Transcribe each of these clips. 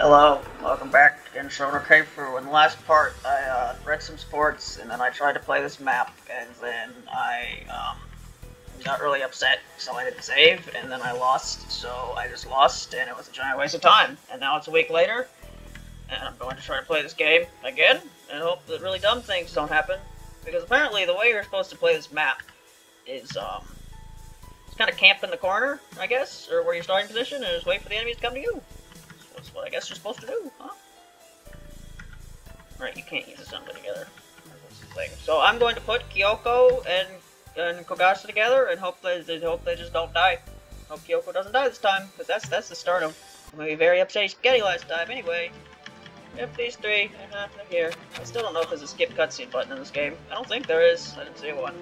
Hello, welcome back in Shoulder Kaifu. In the last part, I uh, read some sports, and then I tried to play this map, and then I um, got really upset, so I didn't save, and then I lost, so I just lost, and it was a giant waste of time. And now it's a week later, and I'm going to try to play this game again, and hope that really dumb things don't happen, because apparently the way you're supposed to play this map is, um, kind of camp in the corner, I guess, or where you're starting position, and just wait for the enemies to come to you. What I guess you're supposed to do, huh? Right, you can't use the Sunday together. So I'm going to put Kyoko and and Kogasa together and hope they, hope they just don't die. Hope Kyoko doesn't die this time, because that's that's the start of maybe very upsetting spaghetti last time. Anyway, yep, these three, uh, they're here. I still don't know if there's a skip cutscene button in this game. I don't think there is. I didn't see one.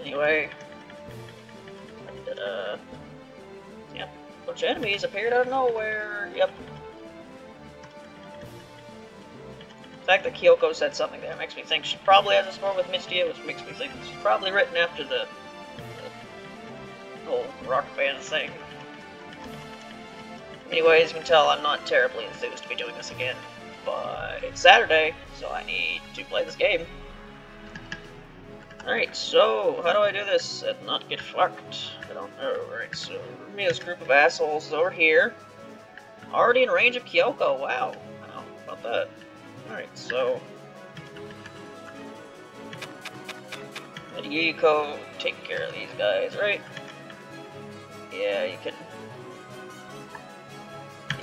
Anyway, uh, of enemies appeared out of nowhere. Yep. The fact that Kyoko said something there makes me think she probably has a sport with Mistia, which makes me think she's probably written after the, the whole rock band thing. Anyways, you can tell I'm not terribly enthused to be doing this again, but it's Saturday, so I need to play this game. Alright, so how do I do this and not get fucked? I don't know. Alright, so me this group of assholes over here. Already in range of Kyoko, wow. How about that? Alright, so... Let Yuko take care of these guys, right? Yeah, you can...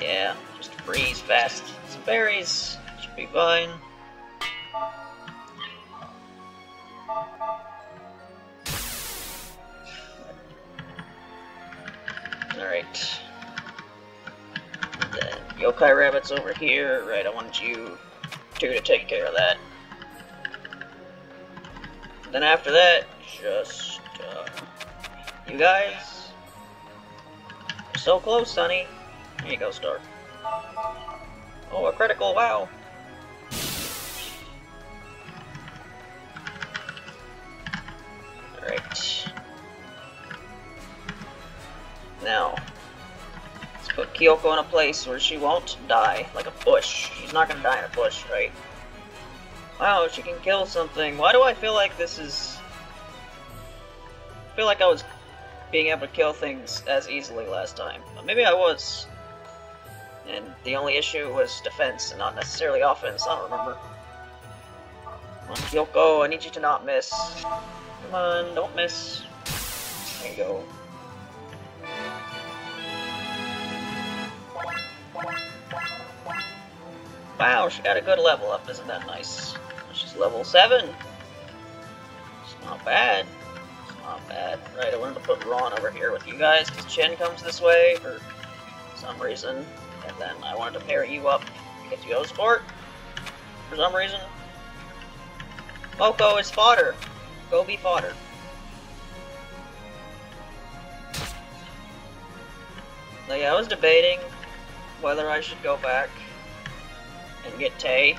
Yeah, just freeze fast. Some berries should be fine. Alright. Then yokai rabbits over here. Right, I want you two to take care of that. Then after that, just uh, you guys. So close, Sonny. Here you go, Star. Oh, a critical! Wow. Alright. Now, let's put Kyoko in a place where she won't die, like a bush. She's not gonna die in a bush, right? Wow, she can kill something. Why do I feel like this is... I feel like I was being able to kill things as easily last time. But maybe I was. And the only issue was defense and not necessarily offense. I don't remember. Come on, Kyoko, I need you to not miss. Come on, don't miss. There you go. Wow, she got a good level up, isn't that nice? She's level 7. It's not bad. It's not bad. Right, I wanted to put Ron over here with you guys, because Chen comes this way for some reason. And then I wanted to pair you up with Yo Sport for some reason. Moko is fodder. Go be fodder. Like, I was debating whether I should go back and get Tay.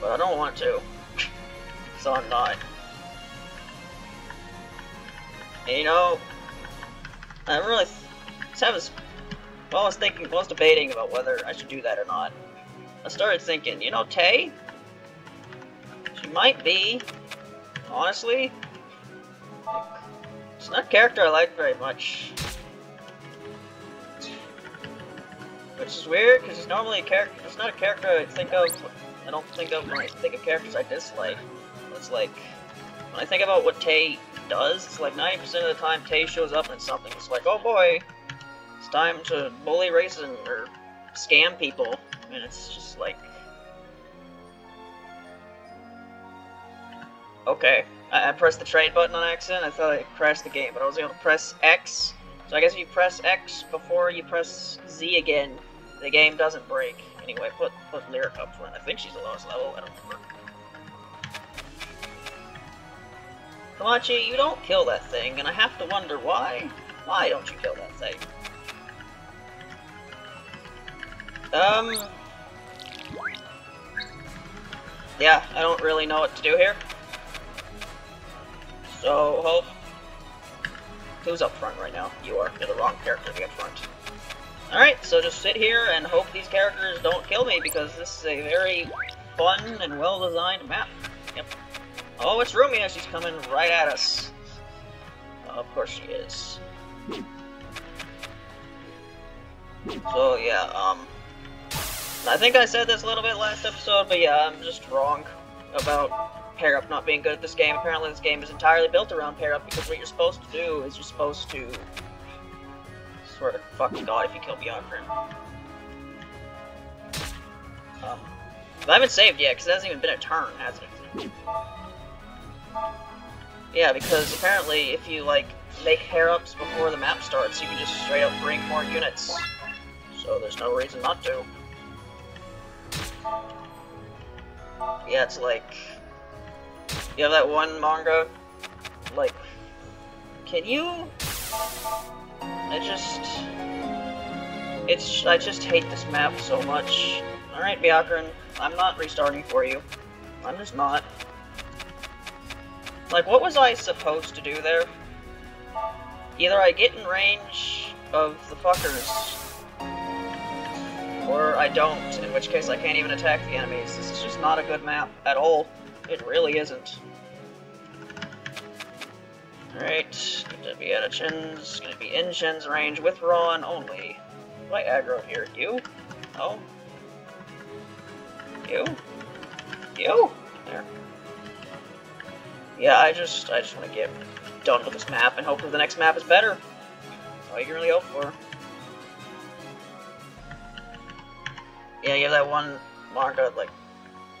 But I don't want to. so I'm not. And, you know, I'm really I was, well, I was thinking, I was debating about whether I should do that or not. I started thinking, you know, Tay, she might be, honestly, she's not a character I like very much. Which is weird, because it's normally a character, it's not a character I think of, I don't think of when I think of characters I dislike. It's like, when I think about what Tay does, it's like 90% of the time Tay shows up in something, it's like, oh boy, it's time to bully racing or scam people, and it's just like, okay. I, I pressed the trade button on accident, I thought I crashed the game, but I was able to press X, so I guess if you press X before you press Z again, the game doesn't break. Anyway, put put Lyric up front. I think she's the lowest level. I don't remember. Komachi, you don't kill that thing, and I have to wonder why. Why don't you kill that thing? Um... Yeah, I don't really know what to do here. So, hope... Who's up front right now? You are. You're the wrong character to be up front. Alright, so just sit here and hope these characters don't kill me because this is a very fun and well-designed map. Yep. Oh, it's Rumia. She's coming right at us. Of course she is. So, yeah, um... I think I said this a little bit last episode, but yeah, I'm just wrong about pair up not being good at this game. Apparently this game is entirely built around pair up because what you're supposed to do is you're supposed to swear to fucking god if you kill Byakuren. Um, I haven't saved yet because it hasn't even been a turn, has it? Yeah, because apparently if you like make pair ups before the map starts, you can just straight up bring more units. So there's no reason not to. Yeah, it's like... You have that one manga? Like... Can you... I just... It's... I just hate this map so much. Alright, Byakuren, I'm not restarting for you. I'm just not. Like, what was I supposed to do there? Either I get in range of the fuckers, or I don't, in which case I can't even attack the enemies. This is just not a good map at all. It really isn't. Alright, gonna be at a Chen's, gonna be in Chen's range with Ron only. My aggro here. You? Oh. You? You? There. Yeah, I just I just want to get done with this map and hopefully the next map is better. All you can really hope for. Yeah, you have that one manga, like,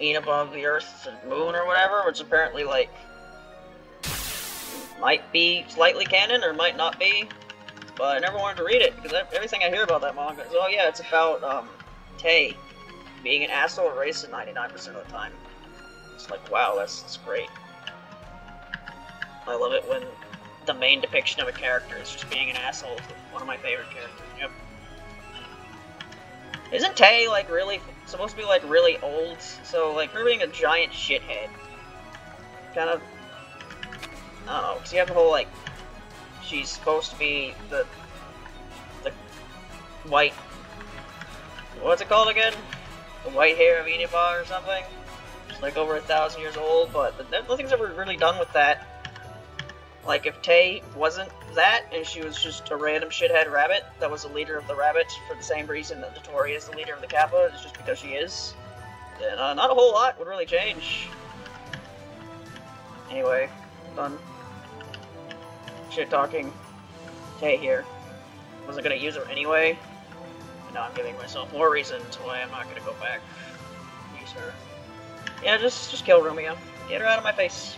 eat above the Earth's moon or whatever, which apparently, like, might be slightly canon or might not be. But I never wanted to read it, because everything I hear about that manga is, oh yeah, it's about, um, Tay being an asshole racist 99% of the time. It's like, wow, that's, that's great. I love it when the main depiction of a character is just being an asshole. One of my favorite characters. Yep. Isn't Tay, like, really, supposed to be, like, really old? So, like, her being a giant shithead, kind of, I because you have the whole, like, she's supposed to be the, the white, what's it called again? The white hare of Inaba or something? It's, like, over a thousand years old, but nothing's ever really done with that. Like, if Tay wasn't that, and she was just a random shithead rabbit that was the leader of the rabbits for the same reason that Nitori is the leader of the Kappa, it's just because she is, then uh, not a whole lot would really change. Anyway, done shit talking. Tay here. Wasn't gonna use her anyway. And now I'm giving myself more reasons why I'm not gonna go back use her. Yeah, just just kill Rumia. Get her out of my face.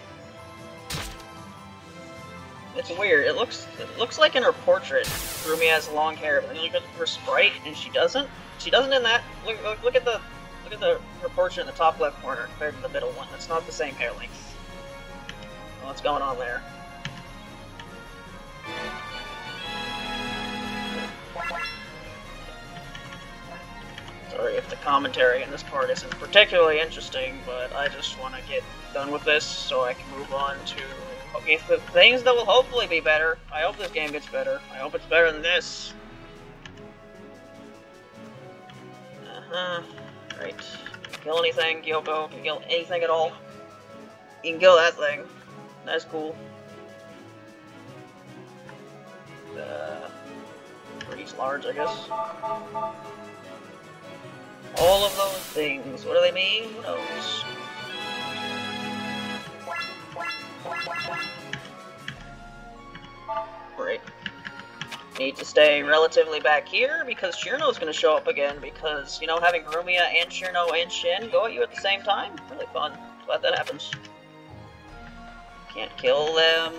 It's weird. It looks it looks like in her portrait, Rumi has long hair, but then you look at her sprite and she doesn't. She doesn't in that. Look, look, look at the look at the her portrait in the top left corner compared to the middle one. It's not the same hair length. What's going on there? Sorry if the commentary in this part isn't particularly interesting, but I just want to get done with this so I can move on to Okay, so things that will hopefully be better. I hope this game gets better. I hope it's better than this. Uh-huh. Right. Kill anything, Kyoko. Kill anything at all. You can kill that thing. That's cool. Uh, pretty large, I guess. All of those things. What do they mean? Who knows? Right. Need to stay relatively back here because Cirno's going to show up again because, you know, having Rumia and Cirno and Chen go at you at the same time, really fun. Glad that happens. Can't kill them,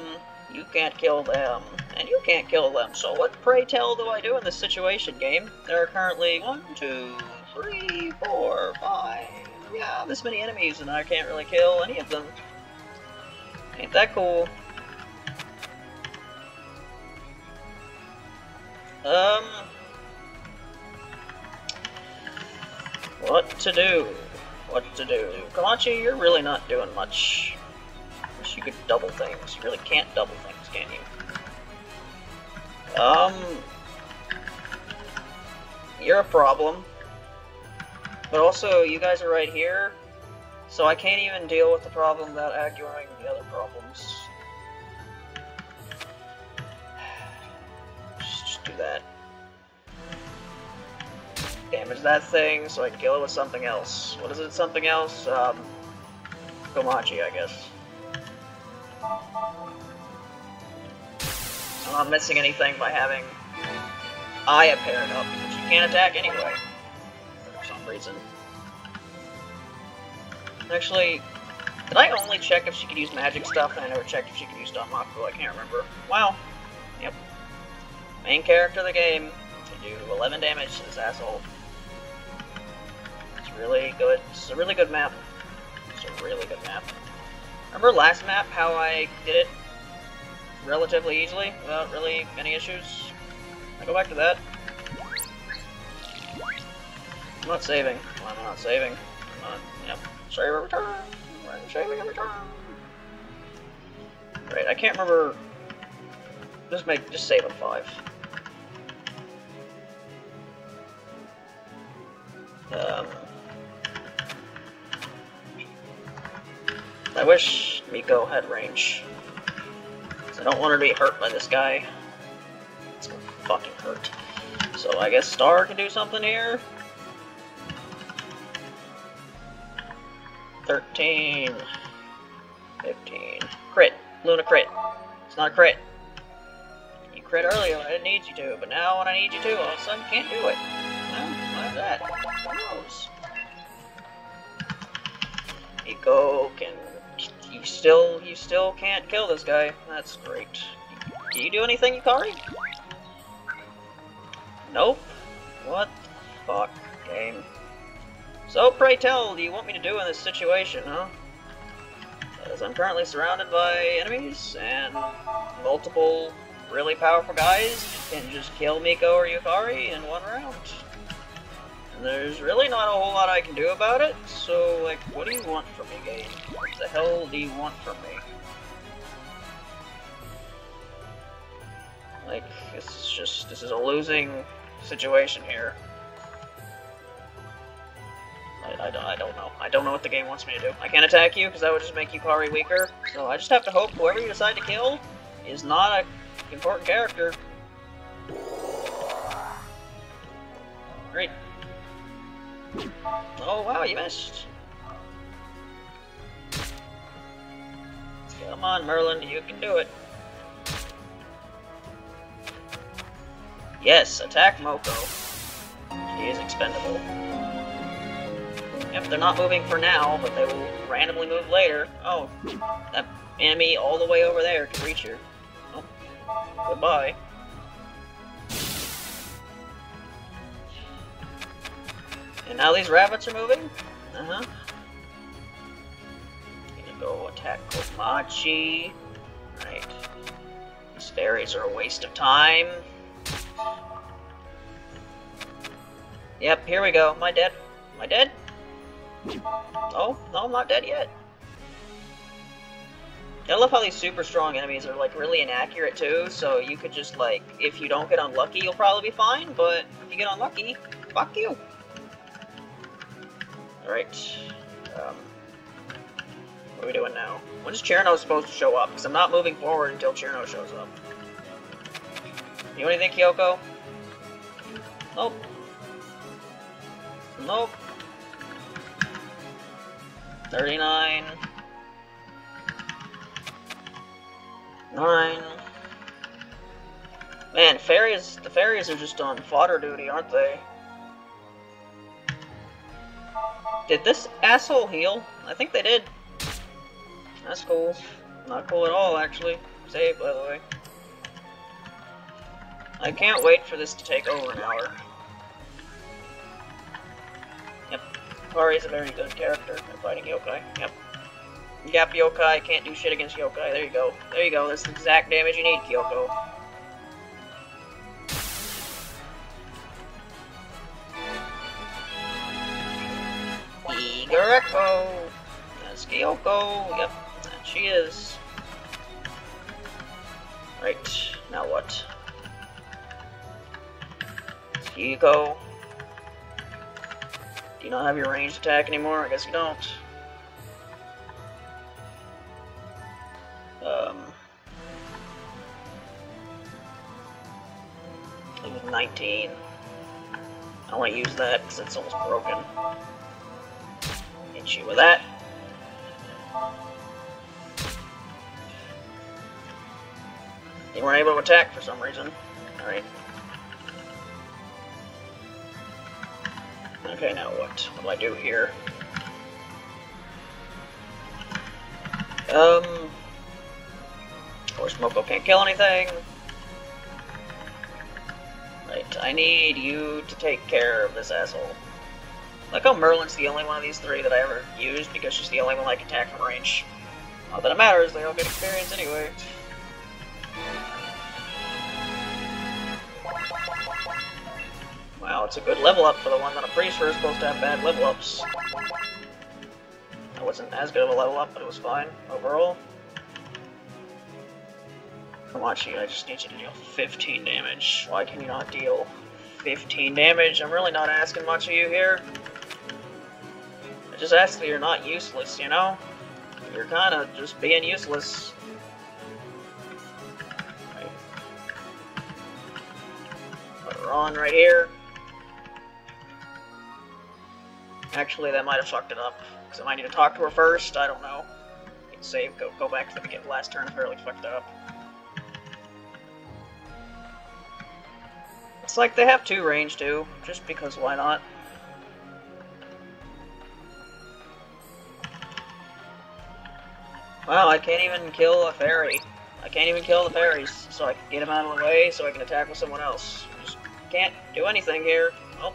you can't kill them, and you can't kill them. So what, pray tell, do I do in this situation, game? There are currently one, two, three, four, five, yeah, this many enemies, and I can't really kill any of them. Ain't that cool? Um... What to do? What to do? Komachi, you're really not doing much. Wish you could double things. You really can't double things, can you? Um, you're a problem. But also, you guys are right here, so I can't even deal with the problem without aggroing the other problems. Just, just do that. Damage that thing so I can kill it with something else. What is it, something else? Um, Komachi, I guess. I'm not missing anything by having Aya paired up, because she can't attack anyway. For some reason. Actually, did I only check if she could use magic stuff, and I never checked if she could use Danmaku? I can't remember. Wow. Yep. Main character of the game to do 11 damage to this asshole. It's really good. It's a really good map. It's a really good map. Remember last map, how I did it relatively easily, without really any issues? I go back to that. I'm not saving. Why am I not saving? I'm not, yep. Save every turn. I'm saving every turn. Right, I can't remember. Just make, just save a five. Um, I wish Miko had range. I don't want her to be hurt by this guy. It's gonna fucking hurt. So I guess Star can do something here. 13, 15, crit, Luna crit. It's not a crit. You crit earlier when I didn't need you to, but now when I need you to, all of a sudden you can't do it. Why that? Who knows? Eco can, you still, you still can't kill this guy. That's great. Can you do anything, Yukari? Nope. What the fuck, game? So, pray tell, do you want me to do in this situation, huh? As I'm currently surrounded by enemies, and multiple really powerful guys can just kill Miko or Yukari in one round. There's really not a whole lot I can do about it, so, like, what do you want from me, game? What the hell do you want from me? Like, this is just, this is a losing situation here. I, I, don't, I don't know. I don't know what the game wants me to do. I can't attack you, because that would just make you Yukari weaker. So I just have to hope whoever you decide to kill is not a important character. Great. Oh wow, you missed. Come on, Merlin, you can do it. Yes, attack Moko. She is expendable. Yep, they're not moving for now, but they will randomly move later. Oh, that enemy all the way over there can reach her. Oh, goodbye. And now these rabbits are moving? Uh-huh. Gonna go attack Komachi. Right. These fairies are a waste of time. Yep, here we go. Am I dead? Am I dead? Oh, no, I'm not dead yet. I love how these super strong enemies are, like, really inaccurate, too, so you could just, like, if you don't get unlucky, you'll probably be fine, but if you get unlucky, fuck you. Alright. Um, what are we doing now? When is Cirno supposed to show up? Because I'm not moving forward until Cirno shows up. You know anything, Kyoko? Nope. Nope. 39. 9. Man, fairies, the fairies are just on fodder duty, aren't they? Did this asshole heal? I think they did. That's cool. Not cool at all, actually. Save, by the way. I can't wait for this to take over an hour. Yep. Kari a very good character at fighting yokai. Yep. Yep, yokai can't do shit against yokai. There you go. There you go. That's the exact damage you need, Kyoko. Igoreko! That's Kyoko. Yep, that she is. Right, now what? Yuko. Do you not have your ranged attack anymore? I guess you don't. Um, was 19. I want to use that because it's almost broken. You with that. You weren't able to attack for some reason. Alright. Okay, now what? What do I do here? Um... Of course, Moko can't kill anything. Right, I need you to take care of this asshole. Like how Merlin's the only one of these three that I ever used because she's the only one I can attack from range. Not that it matters, they all get experience anyway. Wow, it's a good level up for the one that I'm pretty sure is supposed to have bad level ups. That wasn't as good of a level up, but it was fine overall. Komachi, I just need you to deal 15 damage. Why can you not deal 15 damage? I'm really not asking much of you here. Just ask that you're not useless, you know? You're kinda just being useless. Put her on right here. Actually, that might have fucked it up. Because I might need to talk to her first, I don't know. Save, go, go back to the beginning last turn really fucked up. It's like they have two range too, just because why not? Wow, I can't even kill a fairy. I can't even kill the fairies, so I can get them out of the way so I can attack with someone else. Just can't do anything here. Oh.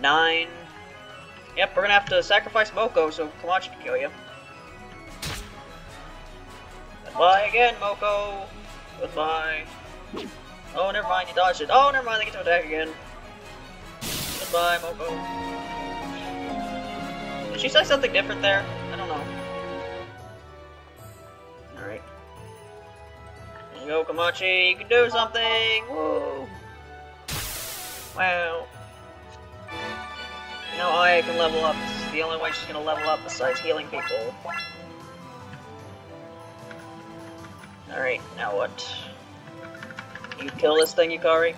Nine. Yep, we're gonna have to sacrifice Moko so Komachi can kill you. Goodbye again, Moko! Goodbye. Oh, never mind, you dodged it. Oh, never mind, they get to attack again. Goodbye, Moko. Did she say something different there? Komachi. You can do something! Woo! Wow. Now I can level up. This is the only way she's gonna level up besides healing people. Alright, now what? You kill this thing, Yukari?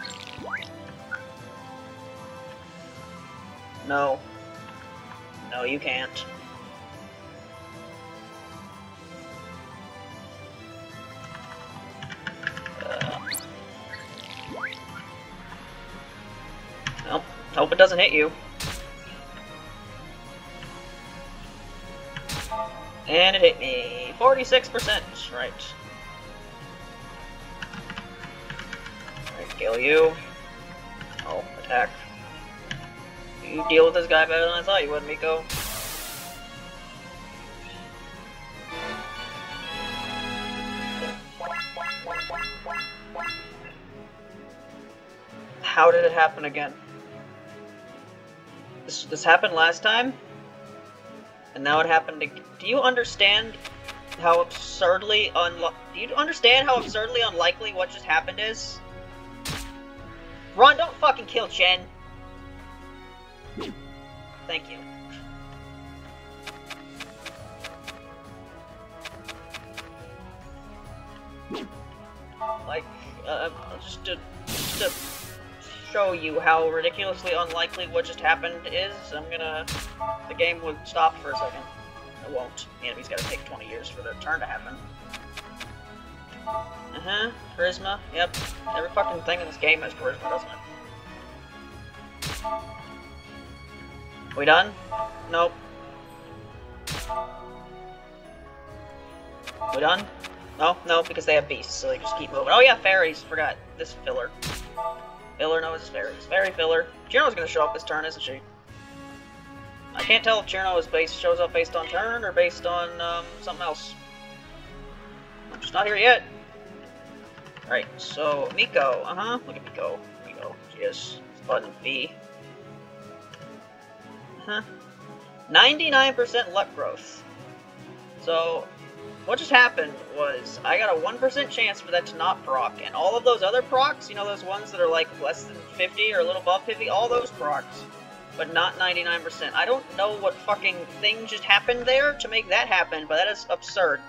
No. No, you can't. Well, hope it doesn't hit you. And it hit me. 46%, right. I kill you. Oh, attack. You deal with this guy better than I thought you would, Miko. How did it happen again? This, this happened last time? And now it happened again. Do you understand how absurdly unli- Do you understand how absurdly unlikely what just happened is? Ron, don't fucking kill Chen. Thank you. Like, uh, just to, just to show you how ridiculously unlikely what just happened is, I'm gonna... The game would stop for a second. It won't. The enemy's gotta take 20 years for their turn to happen. Uh-huh. Charisma. Yep. Every fucking thing in this game has charisma, doesn't it? We done? Nope. We done? No, no, because they have beasts, so they just keep moving. Oh yeah, fairies. Forgot. This filler. Filler, no, it's fairies. Fairy filler. Cirno's gonna show up this turn, isn't she? I can't tell if Cirno is based shows up based on turn or based on um, something else. I'm just not here yet. Alright, so Miko, uh-huh. Look at Miko. Miko. Is button B. Huh. 99% luck growth. So, what just happened was I got a 1% chance for that to not proc, and all of those other procs, you know those ones that are like less than 50 or a little above 50, all those procs, but not 99%. I don't know what fucking thing just happened there to make that happen, but that is absurd.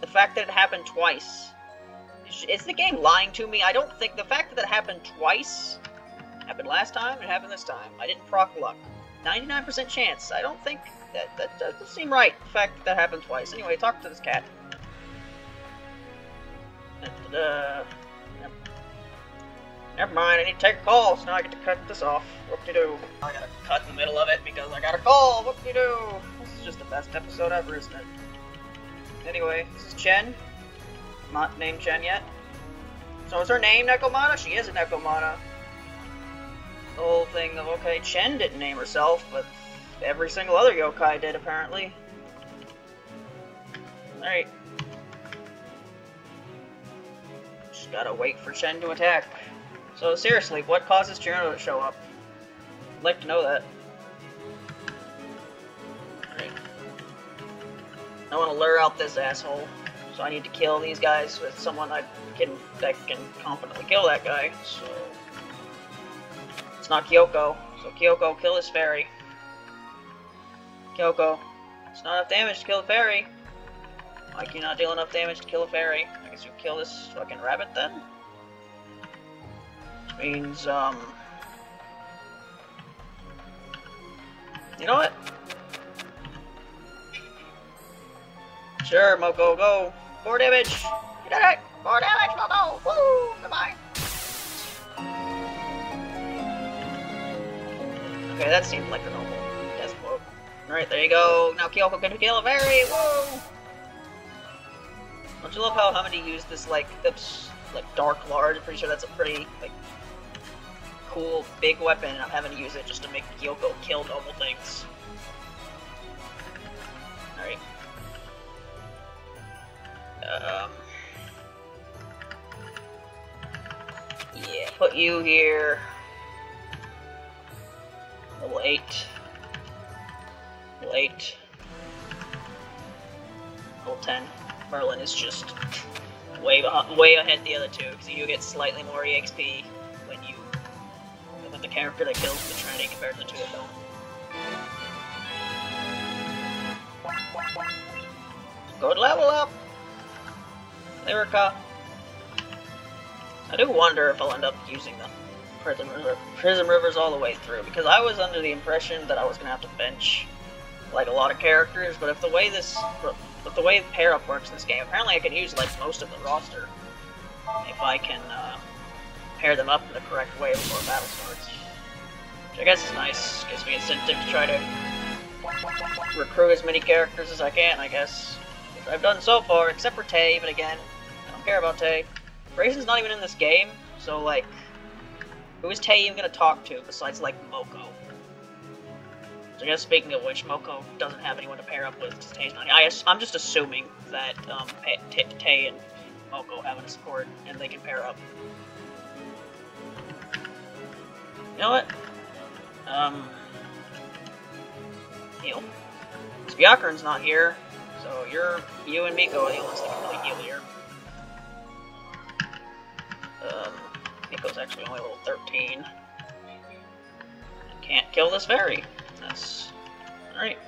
The fact that it happened twice. Is the game lying to me? I don't think the fact that it happened twice happened last time, it happened this time. I didn't proc luck. 99% chance. I don't think that, that doesn't seem right, the fact that that happened twice. Anyway, talk to this cat. Uh, Never mind, I need to take a call, so now I get to cut this off. Whoop-de-doo. I gotta cut in the middle of it because I got a call. Whoop-de-doo. This is just the best episode ever, isn't it? Anyway, this is Chen. Not named Chen yet. So is her name Nekomata? She is a Nekomata. The whole thing of, okay, Chen didn't name herself, but every single other yokai did, apparently. Alright. Just gotta wait for Chen to attack. So seriously, what causes Juno to show up? I'd like to know that. Right. I want to lure out this asshole, so I need to kill these guys with someone I can that can confidently kill that guy. So it's not Kyoko. So Kyoko, kill this fairy. Kyoko, it's not enough damage to kill the fairy. Like you're not deal enough damage to kill a fairy. I guess you kill this fucking rabbit then means, um... You know what? Sure, Moko, go! More damage! You did it! More damage, Moko! Woo! Goodbye! Okay, that seemed like a quote. Alright, there you go. Now Kyoko can kill a fairy! Woo! Don't you love how Hamidi used this, like, oops, like, Dark Lard? I'm pretty sure that's a pretty, like, cool big weapon and I'm having to use it just to make Kyoko kill normal things. Alright. Um, yeah, put you here. Level 8. Level 8. Level 10. Merlin is just way, uh, way ahead the other two, because you get slightly more EXP when you when the character that kills the Trinity compared to the two of them. Good level up! Lyrica. I do wonder if I'll end up using the Prism, River, Prism Rivers all the way through, because I was under the impression that I was going to have to bench like a lot of characters, but if the way this, if the way the pair up works in this game, apparently I can use like most of the roster if I can uh, pair them up in the correct way before battle starts. Which I guess is nice. Gives me incentive to try to recruit as many characters as I can, I guess. Which I've done so far, except for Tay, but again, I don't care about Tay. Grayson's not even in this game, so like, who is Tay even gonna talk to besides like Moko? I guess speaking of which, Moko doesn't have anyone to pair up with because Tay's not. I, I'm just assuming that um, Tay and Moko have a support and they can pair up. You know what? Um, heal. Byakuren's not here, so you're you and Miko are the ones that can really heal here. Um, Miko's actually only level 13. Can't kill this fairy. That's alright.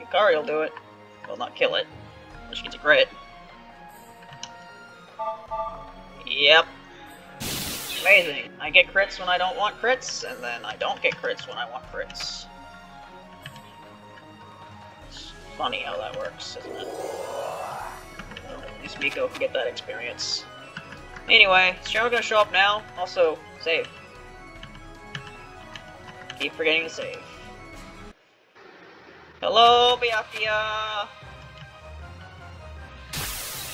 Yukari will do it. Well, not kill it. She gets a crit. Yep, Amazing. I get crits when I don't want crits, and then I don't get crits when I want crits. It's funny how that works, isn't it? at least Miko can get that experience. Anyway, is gonna show up now? Also, save. Keep forgetting to save. Hello, Byakuya!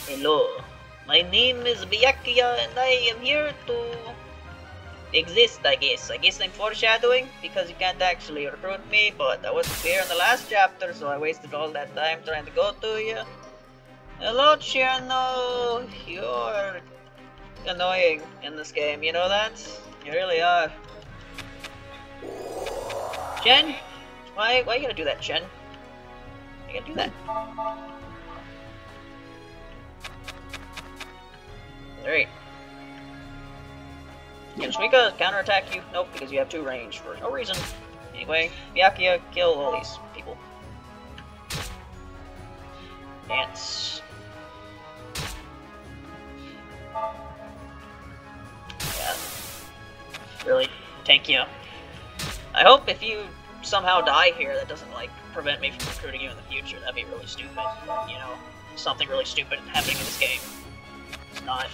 Hello. My name is Byakuya and I am here to exist, I guess. I guess I'm foreshadowing because you can't actually recruit me, but I wasn't here in the last chapter, so I wasted all that time trying to go to you. Hello, Cirno! You're annoying in this game, you know that? You really are. Chen? Why, why you gotta do that, Chen? I can do that. Alright. Can Suika counterattack you? Nope, because you have two range for no reason. Anyway, Byakuya, kill all these people. Dance. Yeah. Really? Take you. I hope if you somehow die here, that doesn't, like, prevent me from recruiting you in the future. That'd be really stupid. You know, something really stupid happening in this game. Not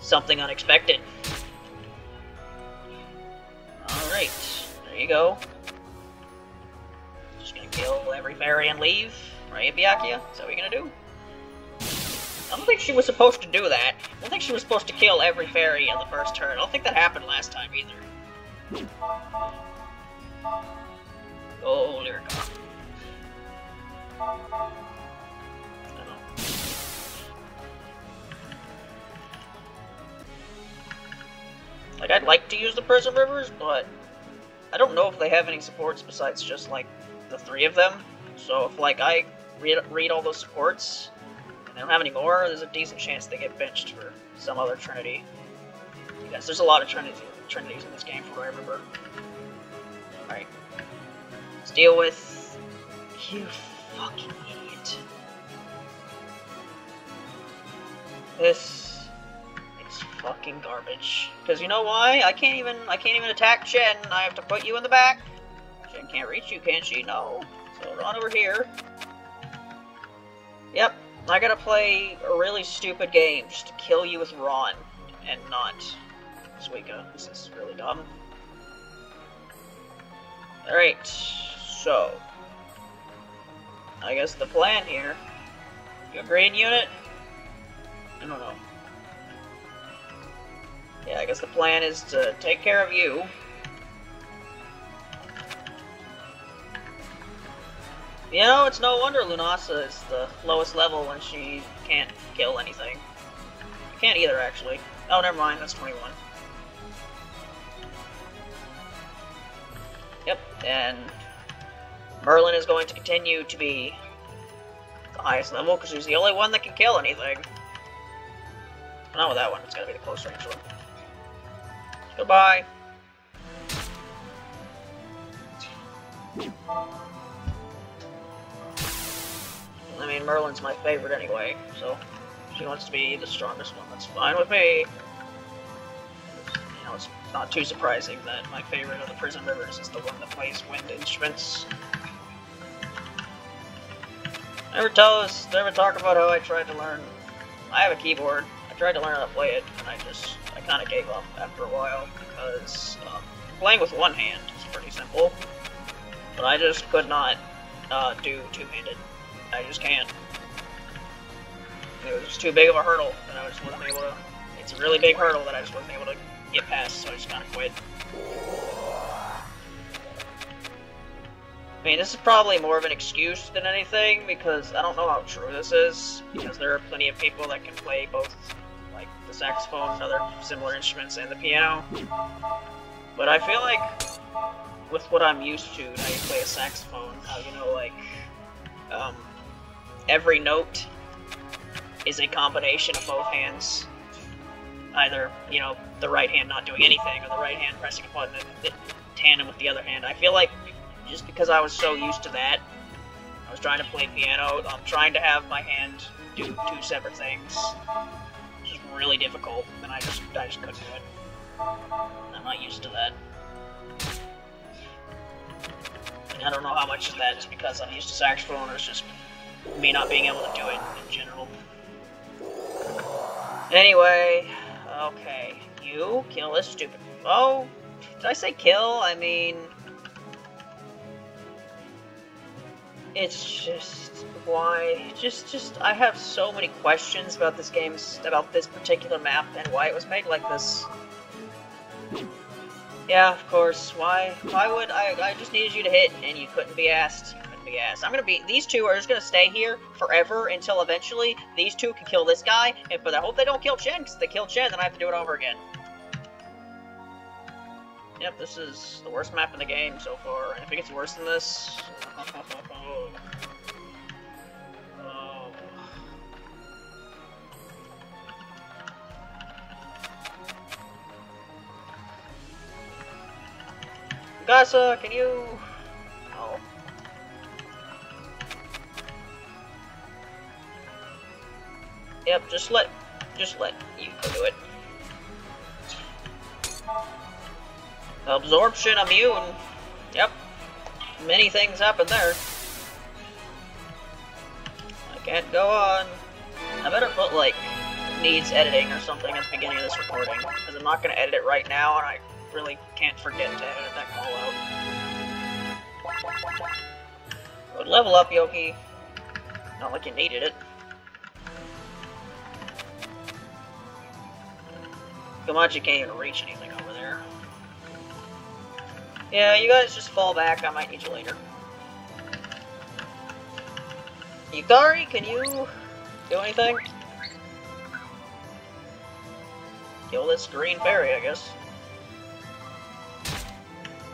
something unexpected. Alright, there you go. Just gonna kill every fairy and leave. Right, Byakuya? Is that what you're gonna do? I don't think she was supposed to do that. I don't think she was supposed to kill every fairy in the first turn. I don't think that happened last time either. Oh, Lyrica. Like, I'd like to use the Prism Rivers, but I don't know if they have any supports besides just, like, the three of them. So if, like, I read, read all those supports, and they don't have any more, there's a decent chance they get benched for some other Trinity. Yes, there's a lot of Trinity, Trinities in this game, from what I remember. Alright. Let's deal with... You fucking idiot. This is fucking garbage. Because you know why? I can't even I can't even attack Chen. I have to put you in the back. Chen can't reach you, can she? No. So run over here. Yep. I gotta play a really stupid game just to kill you with Ron and not Suika. This is really dumb. Alright, so I guess the plan here. You green unit? I don't know. Yeah, I guess the plan is to take care of you. You know, it's no wonder Lunasa is the lowest level when she can't kill anything. can't either, actually. Oh, never mind, that's 21. Yep, and Merlin is going to continue to be the highest level because he's the only one that can kill anything. Not with that one, it's gotta be the close range one. Goodbye. I mean, Merlin's my favorite anyway, so she wants to be the strongest one. That's fine with me. You know, it's not too surprising that my favorite of the Prism Rivers is the one that plays wind instruments. Never tell us, never talk about how I tried to learn. I have a keyboard. I tried to learn how to play it, and I just I kind of gave up after a while because um, playing with one hand is pretty simple, but I just could not uh, do two-handed. I just can't. It was too big of a hurdle, and I just wasn't able to. It's a really big hurdle that I just wasn't able to get past, so I just kind of quit. I mean, this is probably more of an excuse than anything, because I don't know how true this is, because there are plenty of people that can play both like, the saxophone and other similar instruments and the piano. But I feel like with what I'm used to, how you play a saxophone, how you know, like, um, every note is a combination of both hands. Either, you know, the right hand not doing anything, or the right hand pressing a button tandem with the other hand. I feel like just because I was so used to that, I was trying to play piano, I'm trying to have my hand do two separate things really difficult, and I just I just couldn't do it. I'm not used to that. And I don't know how much of that is because I'm used to saxophone, or it's just me not being able to do it in general. Anyway, okay, you kill this stupid. Oh, did I say kill? I mean, it's just why just just I have so many questions about this game about this particular map and why it was made like this. Yeah, of course. Why why would I I just needed you to hit and you couldn't be asked. You couldn't be asked. I'm gonna be these two are just gonna stay here forever until eventually these two can kill this guy, and but I hope they don't kill Chen, because if they kill Chen then I have to do it over again. Yep, this is the worst map in the game so far, and if it gets worse than this... oh. Oh. Gasa, can you... Yep, just let... Just let you do it. Absorption immune. Yep. Many things happen there. I can't go on. I better put, like, needs editing or something at the beginning of this recording, because I'm not going to edit it right now, and I really can't forget to edit that call out. Level up, Yoki. Not like you needed it. Komachi can't even reach anything. Yeah, you guys just fall back, I might need you later. Yukari, can you do anything? Kill this green fairy, I guess.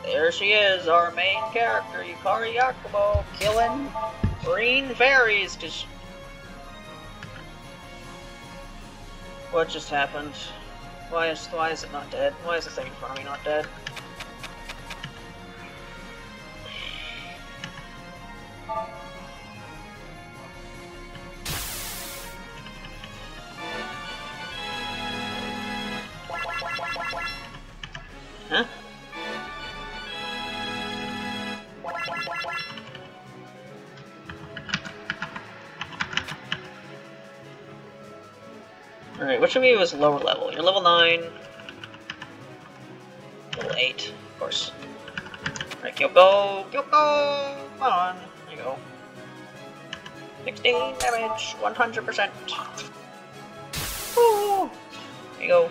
There she is, our main character, Yukari Yakumo, killing green fairies, cause... What just happened? Why is, why is it not dead? Why is the thing in front of me not dead? You is lower level? You're level 9. Level 8, of course. Alright, Kyoko! Kyoko! Come on. There you go. 16 damage, 100%. Woo! There you go.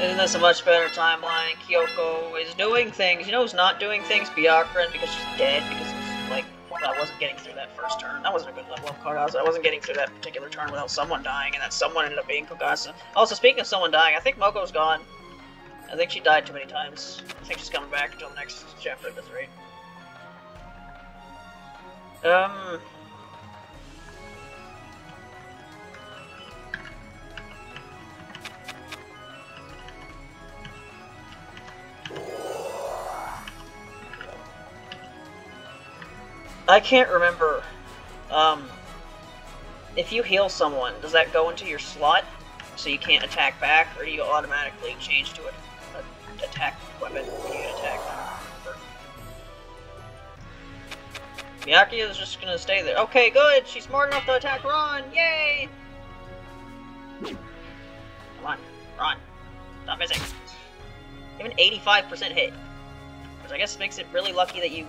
Isn't this a much better timeline? Kyoko is doing things. You know who's not doing things? Byakuren, because she's dead, because wasn't getting through that first turn. That wasn't a good level of Kogasa. I wasn't getting through that particular turn without someone dying, and that someone ended up being Kogasa. Also, speaking of someone dying, I think Moko's gone. I think she died too many times. I think she's coming back until the next chapter of this. Um... I can't remember. Um, if you heal someone, does that go into your slot so you can't attack back, or you automatically change to an attack weapon when you attack? Miyaki is just gonna stay there. Okay, good. She's smart enough to attack Ran. Yay! Come on, Ran. Stop missing. Even 85% hit. Which I guess makes it really lucky that you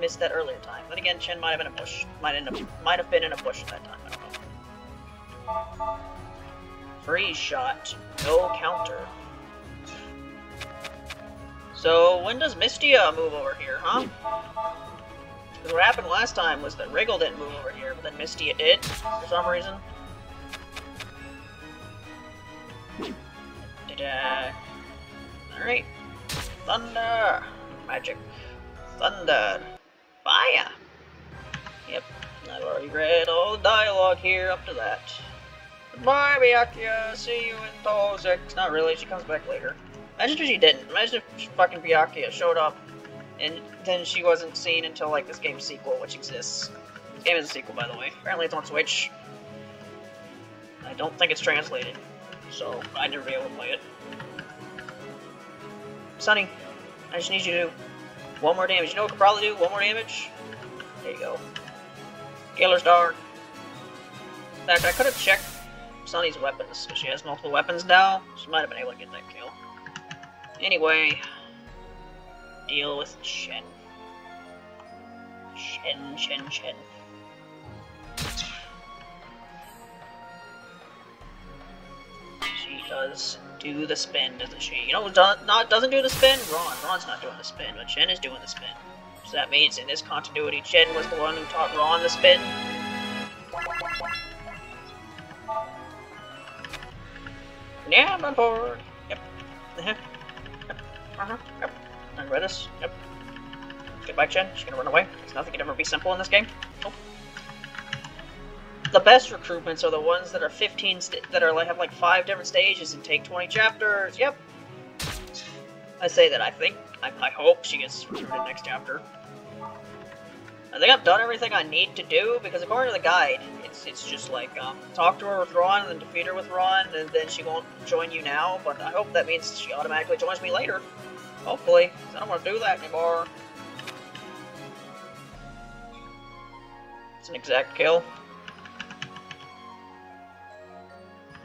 missed that earlier time. But again, Chen might have been a bush. Might end up, might have been in a bush at that time. I don't know. Freeze shot. No counter. So when does Mistia move over here, huh? Because what happened last time was that Wriggle didn't move over here, but then Mistia did for some reason. Da-da. Uh, Alright. Thunder! Magic. Thunder. Fire! Yep, I've already read all the dialogue here up to that. Goodbye, Byakuya. See you in 6. Not really, she comes back later. Imagine if she didn't. Imagine if fucking Byakuya showed up and then she wasn't seen until like this game's sequel, which exists. This game is a sequel, by the way. Apparently it's on Switch. I don't think it's translated, so I'd never be able to play it. Sunny, I just need you to one more damage. You know what could probably do? One more damage? There you go. Galar Star. In fact, I could have checked Sunny's weapons, she has multiple weapons now. She might have been able to get that kill. Anyway, deal with Chen. Chen, Chen, Chen. She does do the spin, doesn't she? You know, do not doesn't do the spin. Ran, Ran's not doing the spin, but Chen is doing the spin. So that means in this continuity, Chen was the one who taught Ran the spin. Yeah, I'm on board. Yep. Uh-huh. Yep. Uh-huh. Yep. And Redis. Yep. Goodbye, Chen. She's gonna run away. There's nothing can ever be simple in this game. Nope the best recruitments are the ones that are 15 that are like have like five different stages and take 20 chapters. Yep. I say that I think, I, I hope she gets recruited next chapter. I think I've done everything I need to do, because according to the guide, it's it's just like, um, talk to her with Ran, and then defeat her with Ran, and then she won't join you now, but I hope that means she automatically joins me later. Hopefully, I don't want to do that anymore. It's an exact kill.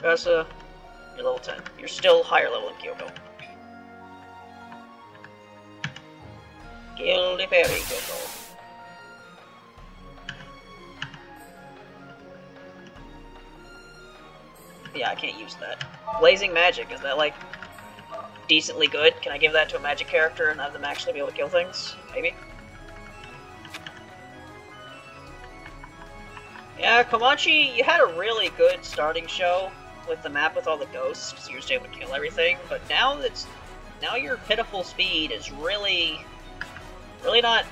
Gasa, you're level 10. You're still higher level than Kyoko. Kill the fairy, Kyoko. Yeah, I can't use that. Blazing Magic, is that like decently good? Can I give that to a magic character and have them actually be able to kill things? Maybe? Yeah, Komachi, you had a really good starting show with the map with all the ghosts, because just able to kill everything, but now that's now your pitiful speed is really really not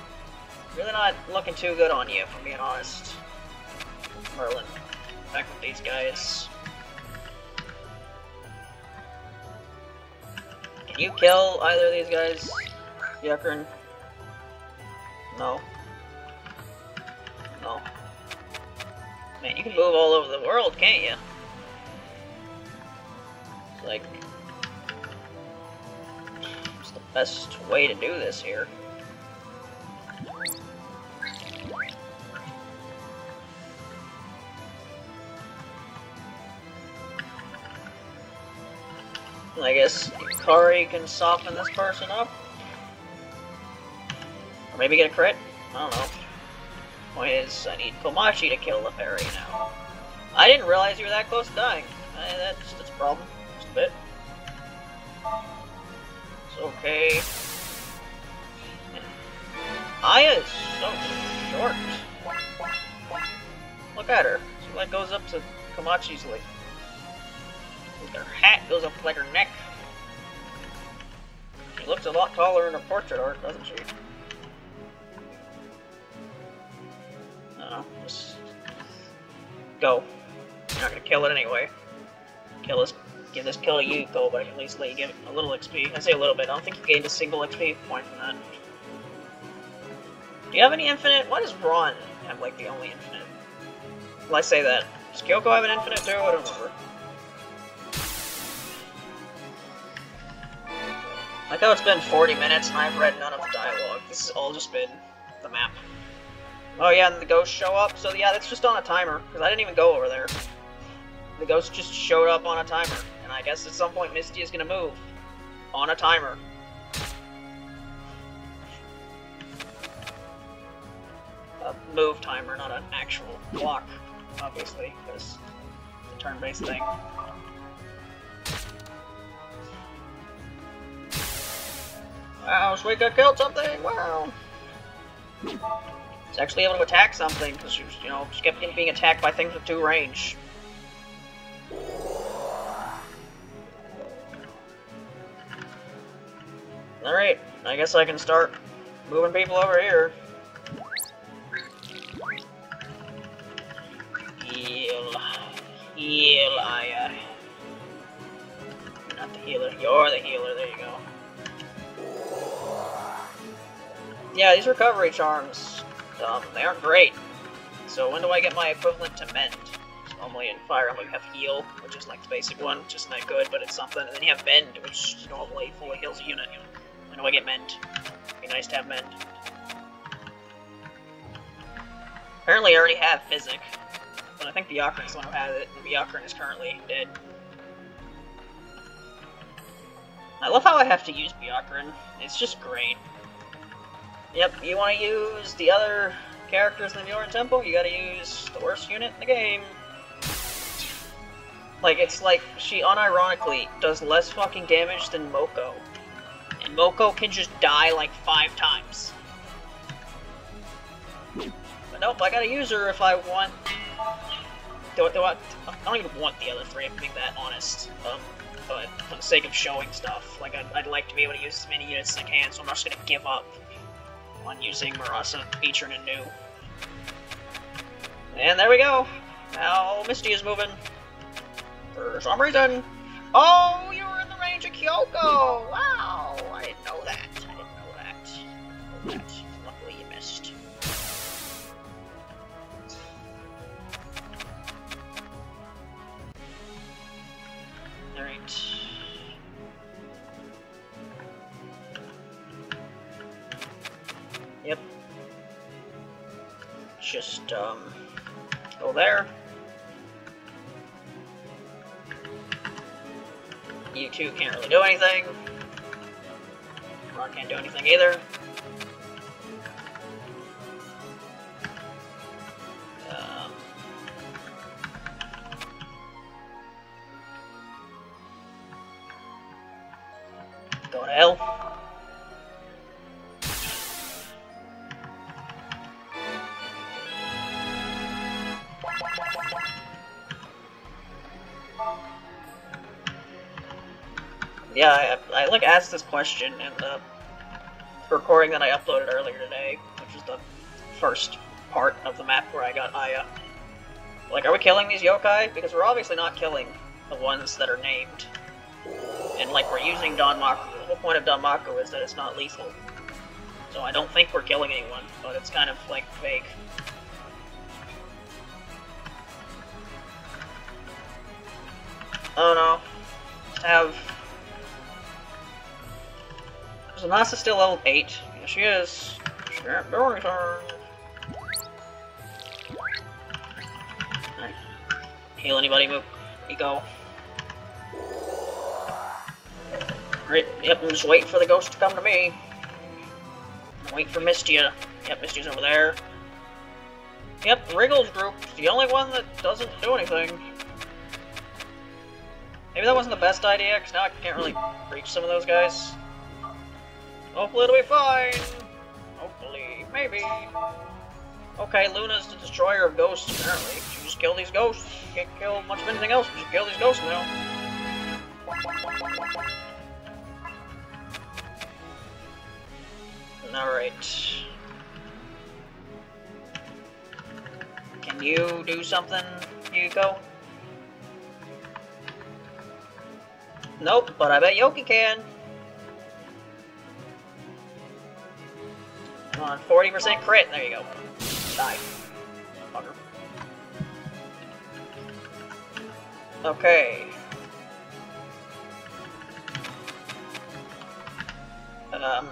really not looking too good on you, if I'm being honest. Merlin. Back with these guys. Can you kill either of these guys? Yakern? No. No. Man, you can move all over the world, can't you? Like... It's the best way to do this here. I guess Kari can soften this person up. Or maybe get a crit? I don't know. Point is, I need Komachi to kill the fairy now. I didn't realize you were that close to dying. Uh, that's, that's a problem. Bit. It's okay. Aya is so short. Look at her. She like goes up to Komachi's like her hat goes up like her neck. She looks a lot taller in her portrait art, doesn't she? No, just go. You're not gonna kill it anyway. Kill this, give this kill to Yuko, but I can at least let you give it a little XP. I say a little bit. I don't think you gained a single XP point from that. Do you have any infinite? Why does Ran have like the only infinite? Well, I say that. Does Kyoko have an infinite too? I don't remember. Like how it's been 40 minutes and I've read none of the dialogue. This has all just been the map. Oh yeah, and the ghosts show up. So yeah, that's just on a timer, because I didn't even go over there. The ghost just showed up on a timer. And I guess at some point Misty is going to move. On a timer. A move timer, not an actual block, obviously, because it's a turn-based thing. Wow, Suika killed something! Wow! It's actually able to attack something, because she was, you know, she kept being attacked by things with two range. Alright, I guess I can start moving people over here. Heal. Heal, Aya. You're not the healer. You're the healer, there you go. Yeah, these recovery charms, um, they aren't great. So when do I get my equivalent to Mend? Normally in Fire Emblem you have Heal, which is like the basic one, which is not good, but it's something. And then you have Mend, which normally fully heals a unit. Do I get Mend? Be nice to have Mend. Apparently I already have Physic, but I think Byakuren is the one who has it, and Byakuren is currently dead. I love how I have to use Byakuren. It's just great. Yep, you want to use the other characters in the Myouren Temple, you gotta use the worst unit in the game. Like, it's like, she unironically does less fucking damage than Moko. Moko can just die like five times. But nope, I gotta use her if I want... Do, do I, I don't even want the other three, if I'm being that honest. Um, but for the sake of showing stuff, like, I'd, I'd like to be able to use as many units as I can, so I'm just gonna give up on using Murasa, Ichirin, and Nue. And there we go. Now Misty is moving. For some reason. Oh, you were in the range of Kyoko! Wow! I Luckily you missed. Alright. Yep. Just, um, go there. You two can't really do anything. Ran can't do anything either. Um, go to hell. Like asked this question in the recording that I uploaded earlier today, which is the first part of the map where I got Aya. Like, are we killing these yokai? Because we're obviously not killing the ones that are named. And, like, we're using Danmaku. The whole point of Danmaku is that it's not lethal. So I don't think we're killing anyone, but it's kind of, like, vague. Oh no. Have... Is Anasa still level 8? Yes, she is. She can't do anything. Alright. Heal anybody, move. You go. Right, yep, I'm just waiting for the ghost to come to me. Wait for Mistia. Yep, Mistia's over there. Yep, Wriggle's group the only one that doesn't do anything. Maybe that wasn't the best idea, because now I can't really reach some of those guys. Hopefully it'll be fine. Hopefully. Maybe. Okay, Luna's the destroyer of ghosts, apparently. She just kill these ghosts. You can't kill much of anything else, but you kill these ghosts now. Alright. Can you do something, Yuko? Nope, but I bet Yoki can. On, 40% crit. There you go. Die. Fucker. Okay. Um,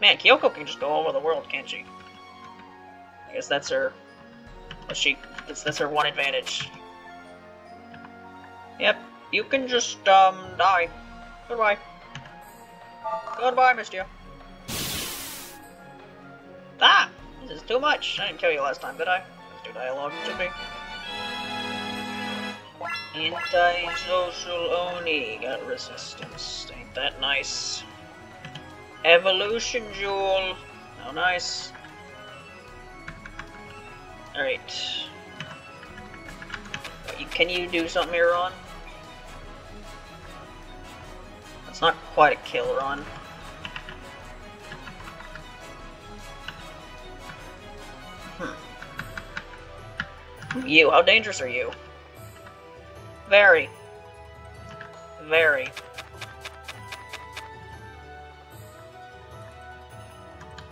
man, Kyoko can just go all over the world, can't she? I guess that's her. Well, she. That's, that's her one advantage. Yep, you can just um die. Goodbye. Goodbye, Mistia. Ah! This is too much. I didn't kill you last time, did I? Let's do dialogue, should be. Anti-social Oni got resistance. Ain't that nice? Evolution Jewel. How nice. Alright. Can you do something here, Ran? It's not quite a kill, Ran. You, how dangerous are you? Very. Very.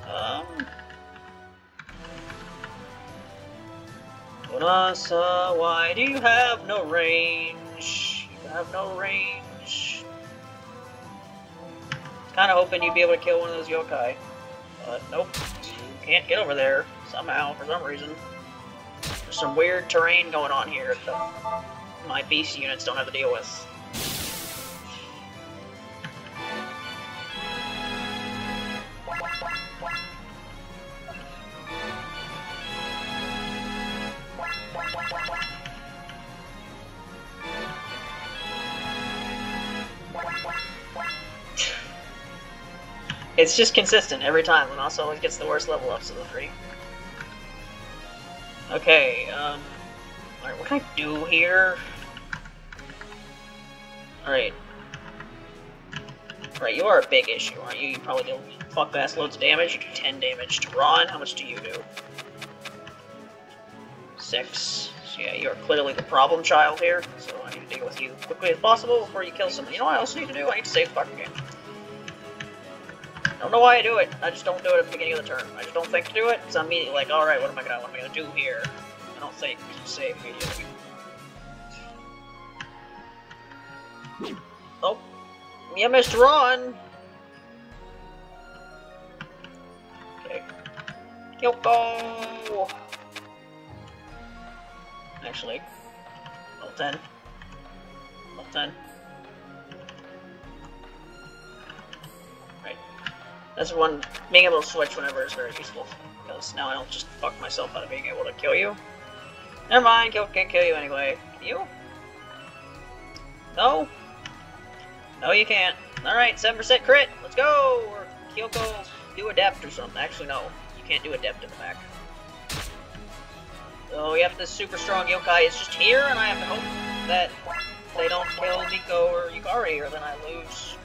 Um. Unasa, why do you have no range? You have no range. Kinda hoping you'd be able to kill one of those yokai. But nope. You can't get over there somehow, for some reason. Some weird terrain going on here that my beast units don't have to deal with. It's just consistent every time, and also always gets the worst level ups of the three. Okay, um... Alright, what can I do here? Alright. Right, you are a big issue, aren't you? You probably do fuck ass loads of damage. You do 10 damage to Ran. How much do you do? 6. So yeah, you're clearly the problem child here, so I need to deal with you quickly as possible before you kill someone. You know what I also need to do? I need to save the fucking game. I don't know why I do it. I just don't do it at the beginning of the turn. I just don't think to do it. So I'm immediately like, all right, what am I gonna, what am I gonna do here? I don't think to save immediately. Oh, you missed Ran. Okay. Kyoko. Actually, level ten. Level ten. That's one, being able to switch whenever is very useful, because now I don't just fuck myself out of being able to kill you. Never mind, kill, can't kill you anyway. Can you? No? No, you can't. Alright, 7% crit, let's go! Or Kyoko, do Adept or something. Actually, no, you can't do Adept in the back. So we have this super strong yokai, it's just here, and I have to hope that they don't kill Miko or Yukari, or then I lose.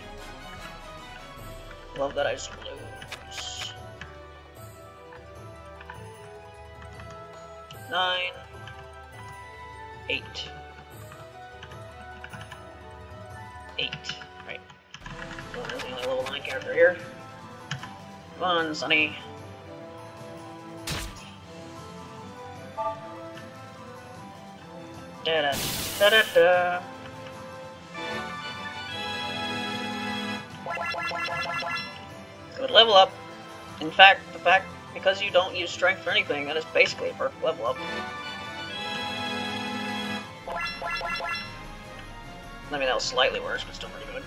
Love that ice lose. Nine. Eight. Eight. Right. So the only level 9 character here. Come on, Sunny. Da da da da da. Good level up. In fact, the fact because you don't use strength for anything, that is basically a perfect level up. I mean, that was slightly worse, but still pretty good.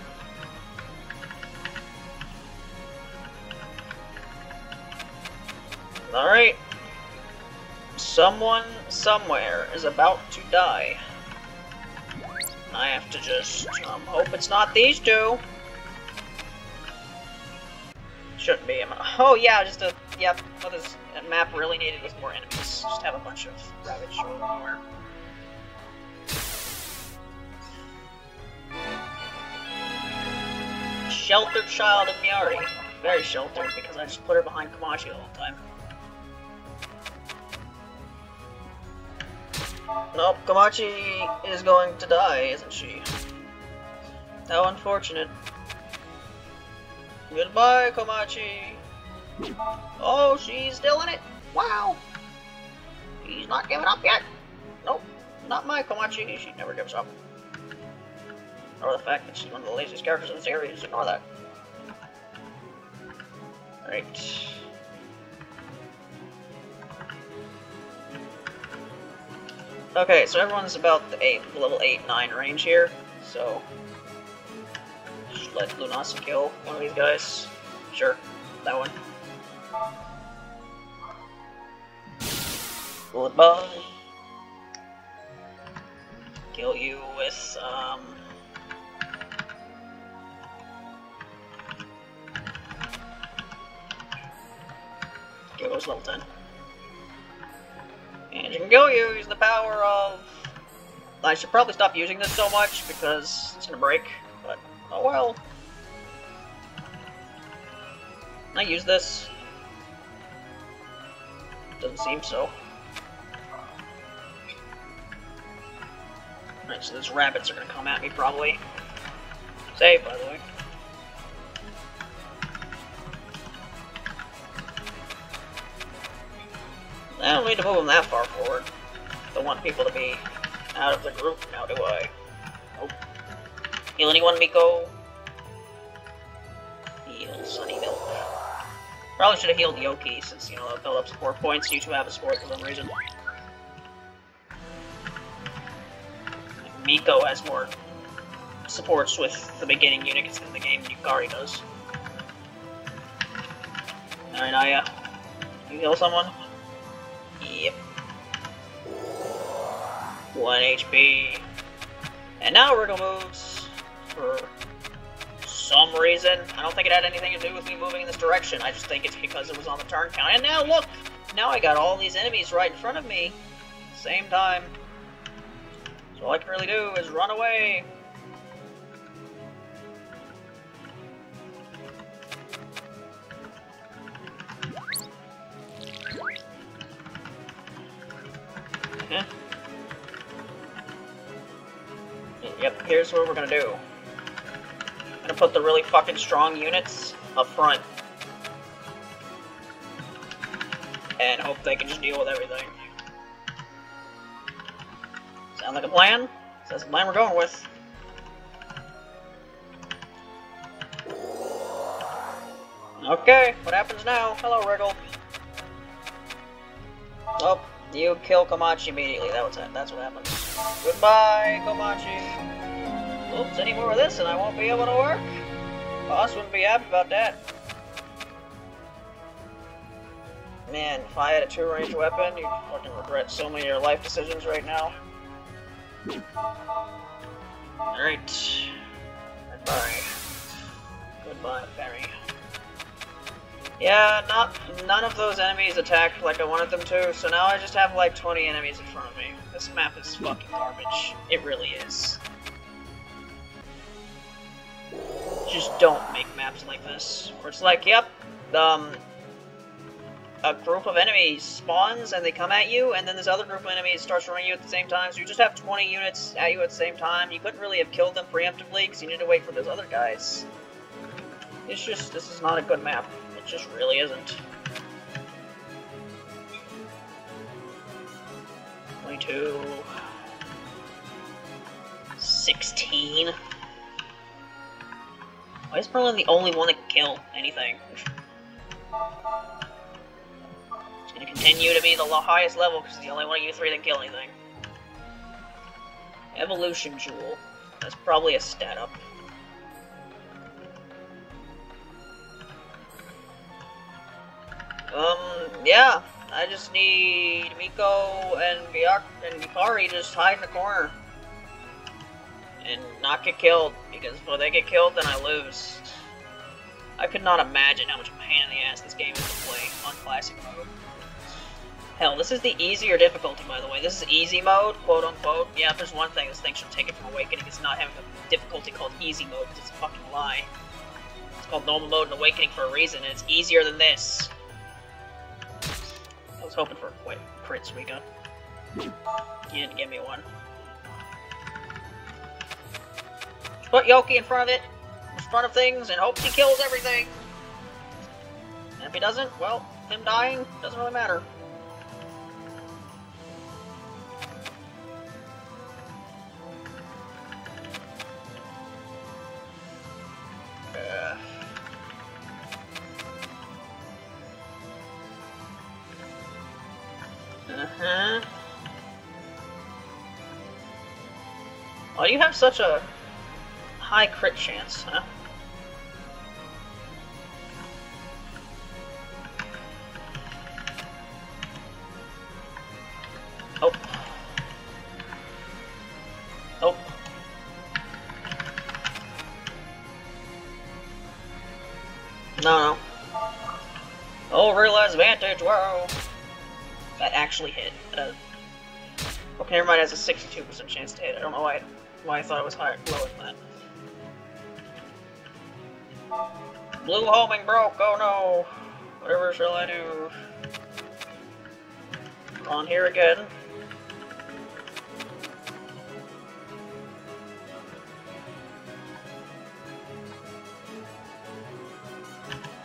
Alright. Someone somewhere is about to die. I have to just um, hope it's not these two. Shouldn't be. I'm, Oh yeah, just a yep. What this map really needed was more enemies. Just have a bunch of rabbits showing nowhere. Sheltered child of Miari. Very sheltered because I just put her behind Komachi the time. Nope, Komachi is going to die, isn't she? How unfortunate. Goodbye, Komachi. Oh, she's still in it. Wow. She's not giving up yet. Nope, not my Komachi. She never gives up. Or the fact that she's one of the laziest characters in the series. Ignore that. Alright. Okay, so everyone's about the eight, level 8, 9 range here, so let Lunasa kill one of these guys. Sure, that one. Goodbye. Kill you with, um... Goes level 10. And you can use the power of... I should probably stop using this so much because it's gonna break, oh well. Can I use this? Doesn't seem so. Alright, so those rabbits are gonna come at me probably. Save, by the way. I don't need to move them that far forward. Don't want people to be out of the group now, do I? Heal anyone, Miko? Heal Sunny Milk. Probably should have healed Yoki, since, you know, that build up support points. You two have a support for some reason. Miko has more supports with the beginning units in the game than Yukari does. Alright, Aya. You heal someone? Yep. 1 HP. And now Wriggle moves for some reason. I don't think it had anything to do with me moving in this direction. I just think it's because it was on the turn count. And now look! Now I got all these enemies right in front of me. Same time. So all I can really do is run away. Yep, here's what we're gonna do put the really fucking strong units up front. And hope they can just deal with everything. Sound like a plan? So that's the plan we're going with. Okay, what happens now? Hello, Wriggle. Oh, you kill Komachi immediately. That was it. That's what happens. Goodbye, Komachi. Oops, any more of this and I won't be able to work? Boss wouldn't be happy about that. Man, if I had a two-range weapon, you'd fucking regret so many of your life decisions right now. Alright. Goodbye. Goodbye, Barry. Yeah, not none of those enemies attacked like I wanted them to, so now I just have like 20 enemies in front of me. This map is fucking garbage. It really is. Just don't make maps like this. Where it's like, yep, um, a group of enemies spawns and they come at you, and then this other group of enemies starts running you at the same time, so you just have 20 units at you at the same time. You couldn't really have killed them preemptively because you need to wait for those other guys. It's just, this is not a good map. It just really isn't. 22... 16... Why is Merlin the only one that can kill anything? gonna continue to be the highest level because the only one of you three that can kill anything. Evolution Jewel. That's probably a stat up. Um, yeah. I just need Miko and Byac and Yukari just hide in the corner. And not get killed, because if they get killed, then I lose. I could not imagine how much pain in the ass this game is to play on Classic mode. Hell, this is the easier difficulty, by the way. This is easy mode, quote unquote. Yeah, if there's one thing this thing should take it from Awakening, it's not having a difficulty called easy mode, because it's a fucking lie. It's called normal mode and Awakening for a reason, and it's easier than this. I was hoping for a quick crit, Suika. You didn't give me one. Put Yoki in front of it, in front of things, and hope he kills everything! And if he doesn't, well, him dying doesn't really matter. Uh-huh. Why do you have such a high crit chance, huh? Oh. Oh. No, no. Oh, realize vantage, wow! that actually hit. Uh, okay, never mind. It has a 62% chance to hit. I don't know why. Why I thought it was higher, lower than that. Blue homing broke. Oh no. Whatever shall I do? On here again.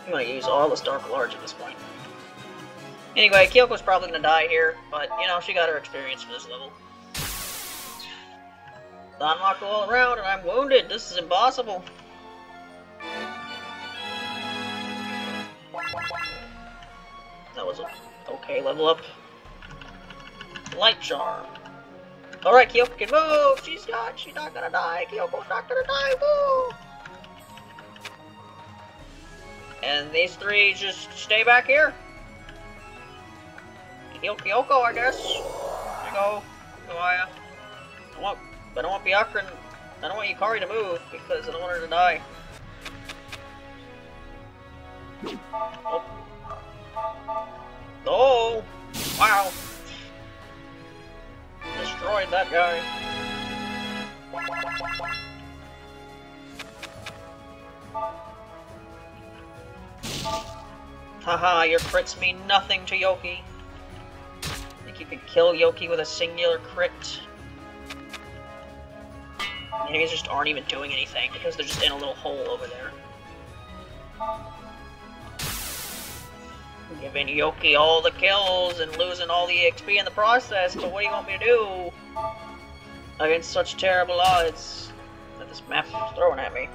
I'm gonna use all the Dark Large at this point. Anyway, Kyoko's probably gonna die here, but, you know, she got her experience for this level. Unlocked all around, and I'm wounded. This is impossible. That was a okay level up. Light charm. Alright, Kyoko can move! She's not, she's not gonna die! Kyoko's not gonna die! Woo! And these three just stay back here. Kyoko, I guess. There you go, Kawaya. Uh, I want, I don't want Byakuren, I don't want Yukari to move because I don't want her to die. Oh. Oh! Wow! Destroyed that guy. Haha, your crits mean nothing to Yoki think you could kill Yoki with a singular crit. Enemies just aren't even doing anything because they're just in a little hole over there. Giving Yoki all the kills and losing all the XP in the process, but what do you want me to do? Against such terrible odds that this map is throwing at me.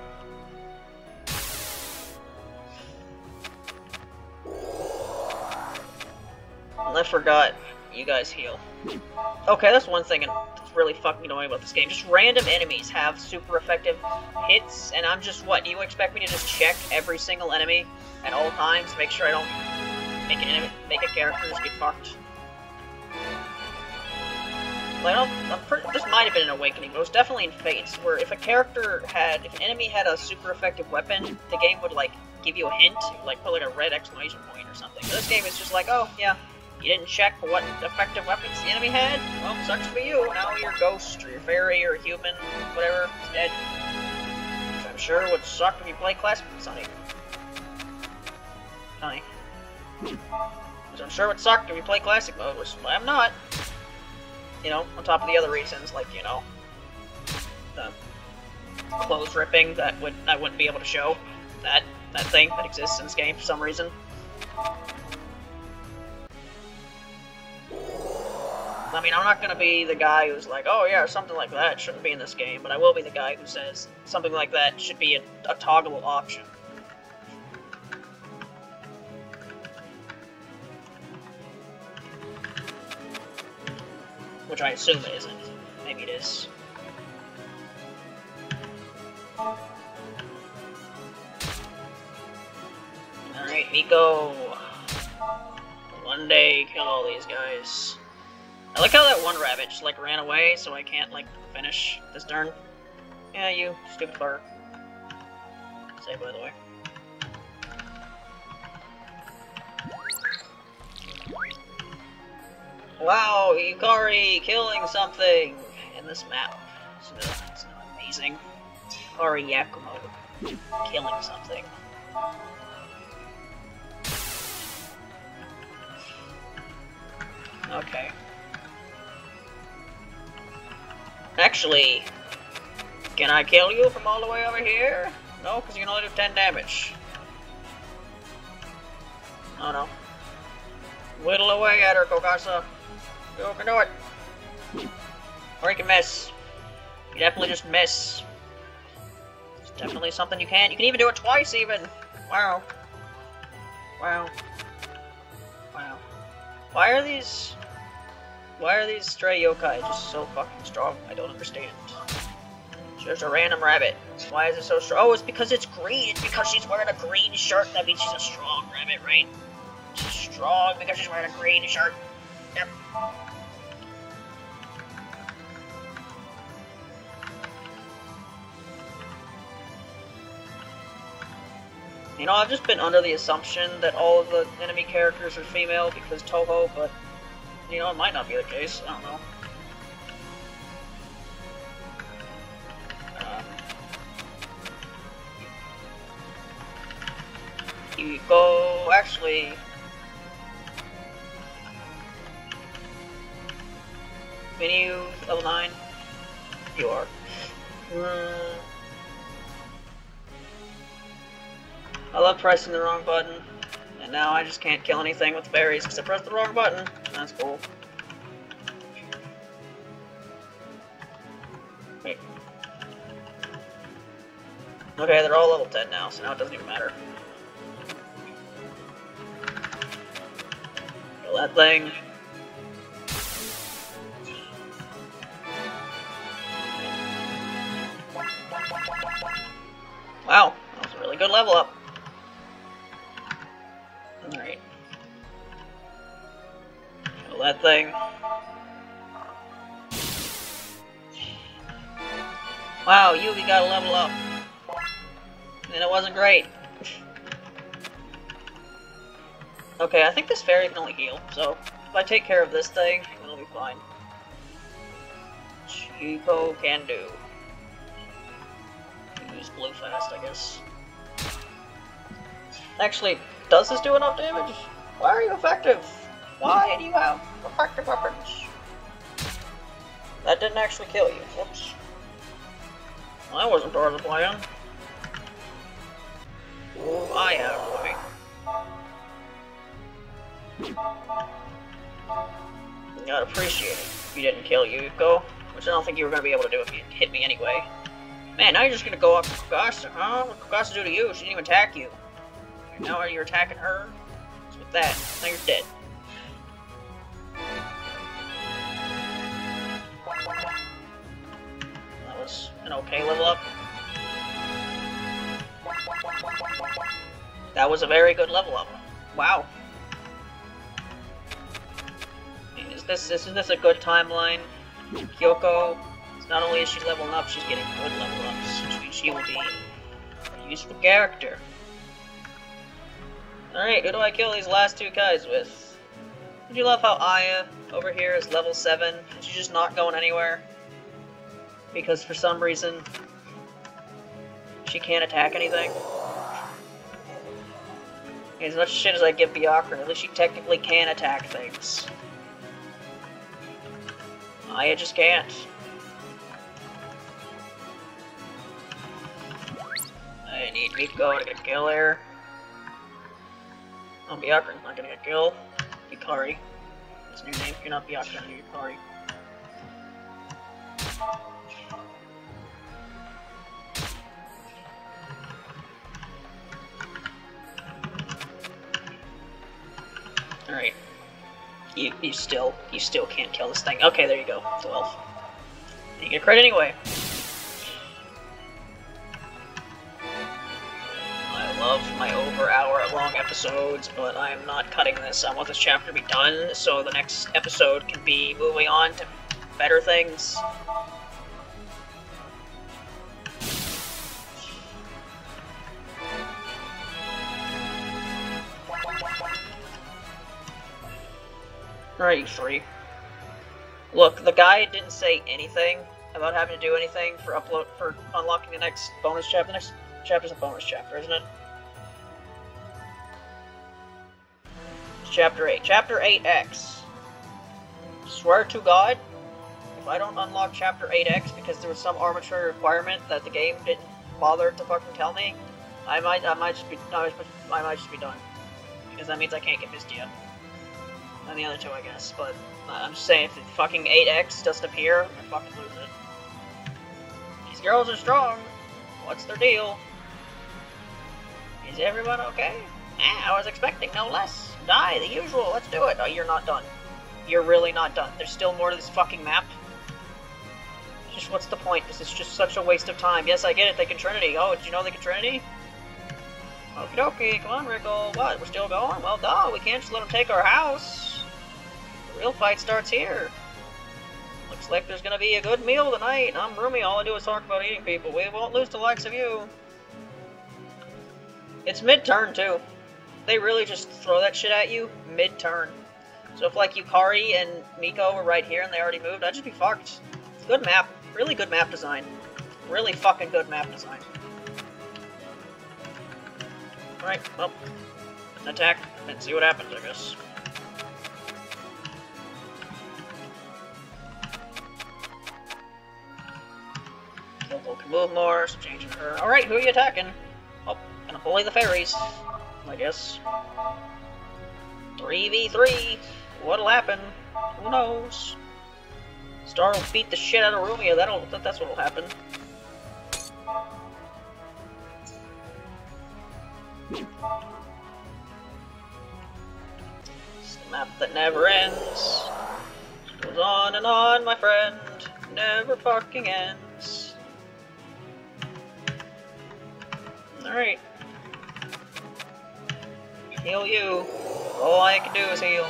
I forgot you guys heal. Okay, that's one thing that's really fucking annoying about this game. Just random enemies have super effective hits, and I'm just, what, do you expect me to just check every single enemy at all times to make sure I don't make an make a character just get I don't, this might have been an Awakening, but it was definitely in Fates, where if a character had, if an enemy had a super effective weapon, the game would, like, give you a hint, like, put, like, a red exclamation point or something. But this game is just like, oh, yeah, you didn't check what effective weapons the enemy had? Well, sucks for you. Now your ghost, or your fairy, or human, whatever, is dead. Which I'm sure would suck if you play Classic Sonny. Sonny. Which I'm sure would suck if you play Classic mode, which I'm not. You know, on top of the other reasons, like, you know, the clothes ripping that would I wouldn't be able to show. That that thing that exists in this game for some reason. I mean, I'm not to be the guy who's like, oh yeah, something like that shouldn't be in this game, but I will be the guy who says something like that should be a, a option. Which I assume it isn't. Maybe it is. Alright, Miko. One day, kill all these guys. I like how that one rabbit just like ran away, so I can't like finish this turn. Yeah, you stupid bird. Say by the way. Wow, Yukari killing something in this map. It's, it's amazing. Yukari Yakumo killing something. Okay. Actually, can I kill you from all the way over here? No, because you can only do 10 damage. Oh no. Whittle away at her, Kogasa. You can do it. Or you can miss. You definitely just miss. It's definitely something you can't. You can even do it twice, even. Wow. Wow. Wow. Why are these... Why are these stray yokai just so fucking strong? I don't understand. There's a random rabbit. Why is it so strong? Oh, it's because it's green. It's because she's wearing a green shirt. That means she's a strong rabbit, right? She's strong because she's wearing a green shirt. Yep. You know, I've just been under the assumption that all of the enemy characters are female because Touhou, but you know, it might not be the case. I don't know. Um, you go, actually... Menu level 9? You are. Mm. I love pressing the wrong button. And now I just can't kill anything with berries because I pressed the wrong button. That's cool. Wait. Okay, they're all level 10 now, so now it doesn't even matter. Kill that thing. Wow, that was a really good level up. Alright. Kill that thing. Wow, Yugi got a level up. And it wasn't great. okay, I think this fairy can only heal, so if I take care of this thing, it'll be fine. Chico can do. Use blue fast, I guess. Actually, does this do enough damage? Why are you effective? Why do you have effective weapons? That didn't actually kill you. Whoops. Well, that wasn't part of the plan. Oh, I have boy. I'd appreciate it if you didn't kill Yuko, which I don't think you were going to be able to do if you hit me anyway. Man, now you're just going to go up to Kogasa, huh? What Kogasa do to you? She didn't even attack you. Now you're attacking her? What's with that? Now you're dead. That was an okay level up. That was a very good level up. Wow. Is this isn't this a good timeline? Kyoko, not only is she leveling up, she's getting good level ups, she will be a useful character. Alright, who do I kill these last two guys with? Did you love how Aya over here is level 7 she's just not going anywhere? Because for some reason she can't attack anything. As much shit as I give Byakuren, at least she technically can attack things. I just can't. I need Miko to kill there. Oh, not gonna get killed. kill. Yukari. That's new name. You're not Byakuren, you're Yukari. Alright. You, you still, you still can't kill this thing. Okay, there you go. 12. You get credit anyway. Love my over hour long episodes, but I am not cutting this. I want this chapter to be done, so the next episode can be moving on to better things. Alright, you three. Look, the guy didn't say anything about having to do anything for upload for unlocking the next bonus chapter. The next chapter's a bonus chapter, isn't it? Chapter 8. Chapter 8X. Swear to God, if I don't unlock chapter 8X because there was some arbitrary requirement that the game didn't bother to fucking tell me, I might I might just be I might, just be done. Because that means I can't get Mistia and the other two, I guess. But uh, I'm just saying, if the fucking 8X doesn't appear, I fucking lose it. These girls are strong. What's their deal? Is everyone okay? Ah, I was expecting no less. Die, the usual. Let's do it. Oh, you're not done. You're really not done. There's still more to this fucking map. Just what's the point? This is just such a waste of time. Yes, I get it. They can Trinity. Oh, did you know they can Trinity? Okie dokie. Come on, Wriggle. What? We're still going? Well, duh. We can't just let them take our house. The real fight starts here. Looks like there's gonna be a good meal tonight. I'm roomy. All I do is talk about eating people. We won't lose the likes of you. It's mid-turn, too. They really just throw that shit at you mid-turn. So if, like, Yukari and Miko were right here and they already moved, I'd just be fucked. Good map. Really good map design. Really fucking good map design. Alright, well, attack and see what happens, I guess. Can move more, so changing her. Alright, who are you attacking? Oh, gonna bully the fairies, I guess. 3v3! What'll happen? Who knows? Star will beat the shit out of Rumia, that'll, that, that's what'll happen. It's the map that never ends. It Goes on and on, my friend. Never fucking ends. Alright. Heal you. All I can do is heal.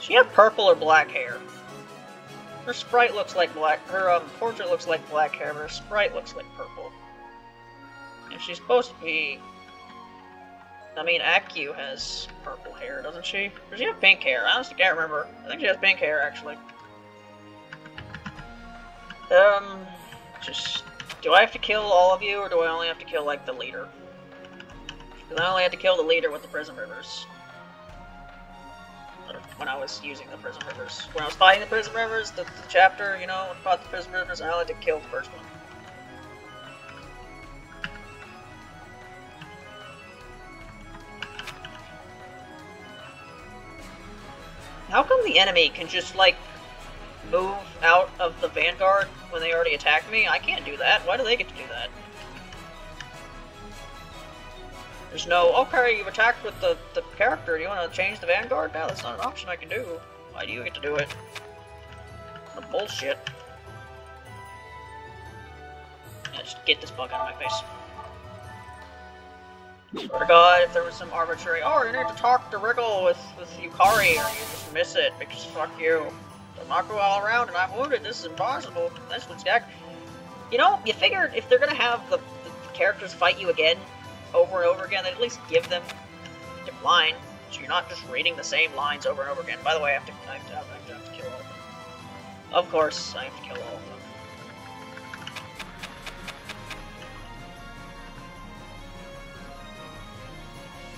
She have purple or black hair? Her sprite looks like black. Her um, portrait looks like black hair, but her sprite looks like purple. And she's supposed to be. I mean, Aku has purple hair, doesn't she? Does she have pink hair? I honestly can't remember. I think she has pink hair, actually. Um, just... Do I have to kill all of you, or do I only have to kill, like, the leader? Because I only had to kill the leader with the Prism Rivers. When I was using the Prism Rivers. When I was fighting the Prism Rivers, the, the chapter, you know, about the Prism Rivers, I only had to kill the first one. How come the enemy can just, like, move out of the vanguard when they already attacked me? I can't do that. Why do they get to do that? There's no, okay, you've attacked with the, the character. Do you want to change the vanguard? No, that's not an option I can do. Why do you get to do it? What bullshit. Yeah, just get this bug out of my face. Swear to God, if there was some arbitrary, oh, you need to talk to Wriggle with, with Yukari, or you just miss it, because fuck you. The all around, and I'm wounded, this is impossible. That's what's got. You know, you figured if they're gonna have the, the characters fight you again, over and over again, then at least give them different line, so you're not just reading the same lines over and over again. By the way, I have to, I have to, I have to, I have to kill all of them. Of course, I have to kill all of them.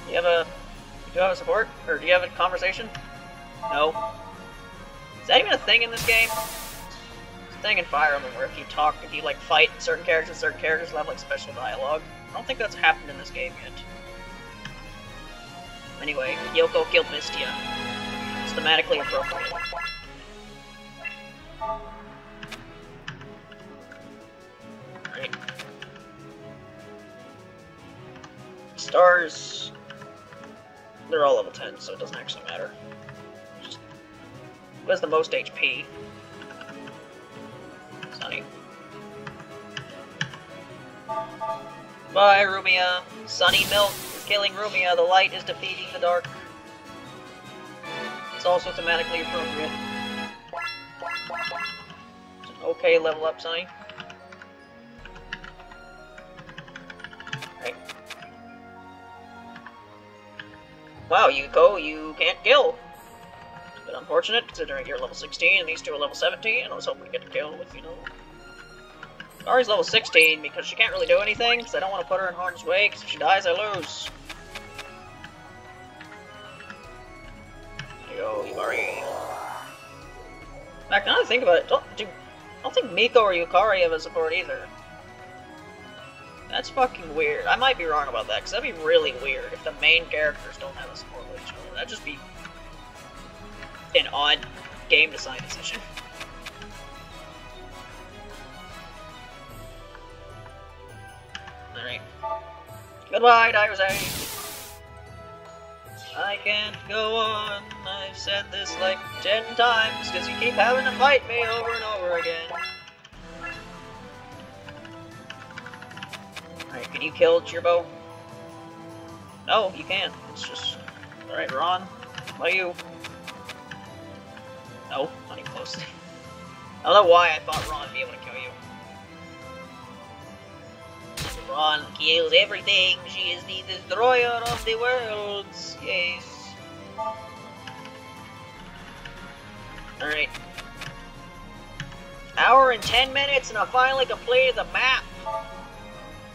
Do you have a, do you have a support, or do you have a conversation? No. Is that even a thing in this game? It's a thing in Fire Emblem where if you talk, if you like fight certain characters, certain characters will have like special dialogue. I don't think that's happened in this game yet. Anyway, Yoko killed Mystia. It's thematically appropriate. Stars... They're all level 10, so it doesn't actually matter. Who has the most HP? Sunny. Bye, Rumia. Sunny Milk is killing Rumia. The light is defeating the dark. It's also thematically appropriate. Okay level up, Sunny. Right. Wow, you go, you can't kill. Bit unfortunate, considering you're level 16 and these two are level 17, and I was hoping to get to kill with, you know, Ari's level 16 because she can't really do anything, because I don't want to put her in harm's way, because if she dies, I lose. You Yukari. In fact, now that I think about it, don't, do, I don't think Miko or Yukari have a support either. That's fucking weird. I might be wrong about that, because that'd be really weird if the main characters don't have a support with each other. That'd just be an odd game design decision. Alright. Goodbye, Dairuzai! I can't go on. I've said this like ten times, because you keep having to fight me over and over again. Alright, can you kill Cirno? No, you can't. It's just... Alright, Ran. What you? No, not even close. I don't know why I thought Ran would be able to kill you. Ran kills everything. She is the destroyer of the worlds. Yes. Alright. Hour and ten minutes and I finally completed the map.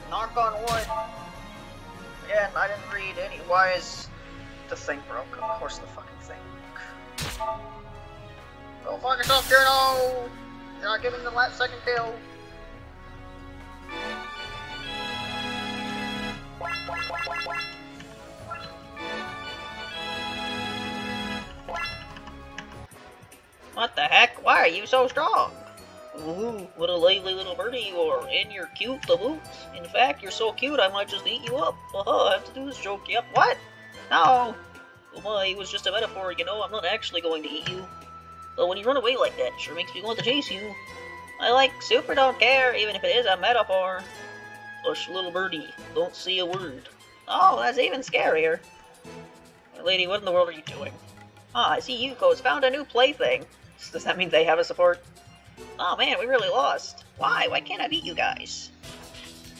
Knock on wood. Yeah, I didn't read any. Why is the thing broke? Of course the fucking thing broke. Go fuck yourself, Journal! You're not getting the last second kill. What the heck? Why are you so strong? Ooh, what a lively little birdie you are, and you're cute the boots. In fact, you're so cute I might just eat you up. Uh-huh, I have to do this joke, yep. What? No! My, it was just a metaphor, you know, I'm not actually going to eat you. But when you run away like that, sure makes me want to chase you. I like super don't care, even if it is a metaphor. Hush, little birdie, don't say a word. Oh, that's even scarier. Lady, what in the world are you doing? Ah, I see Yuko's found a new plaything. Does that mean they have a support? Oh man, we really lost. Why? Why can't I beat you guys?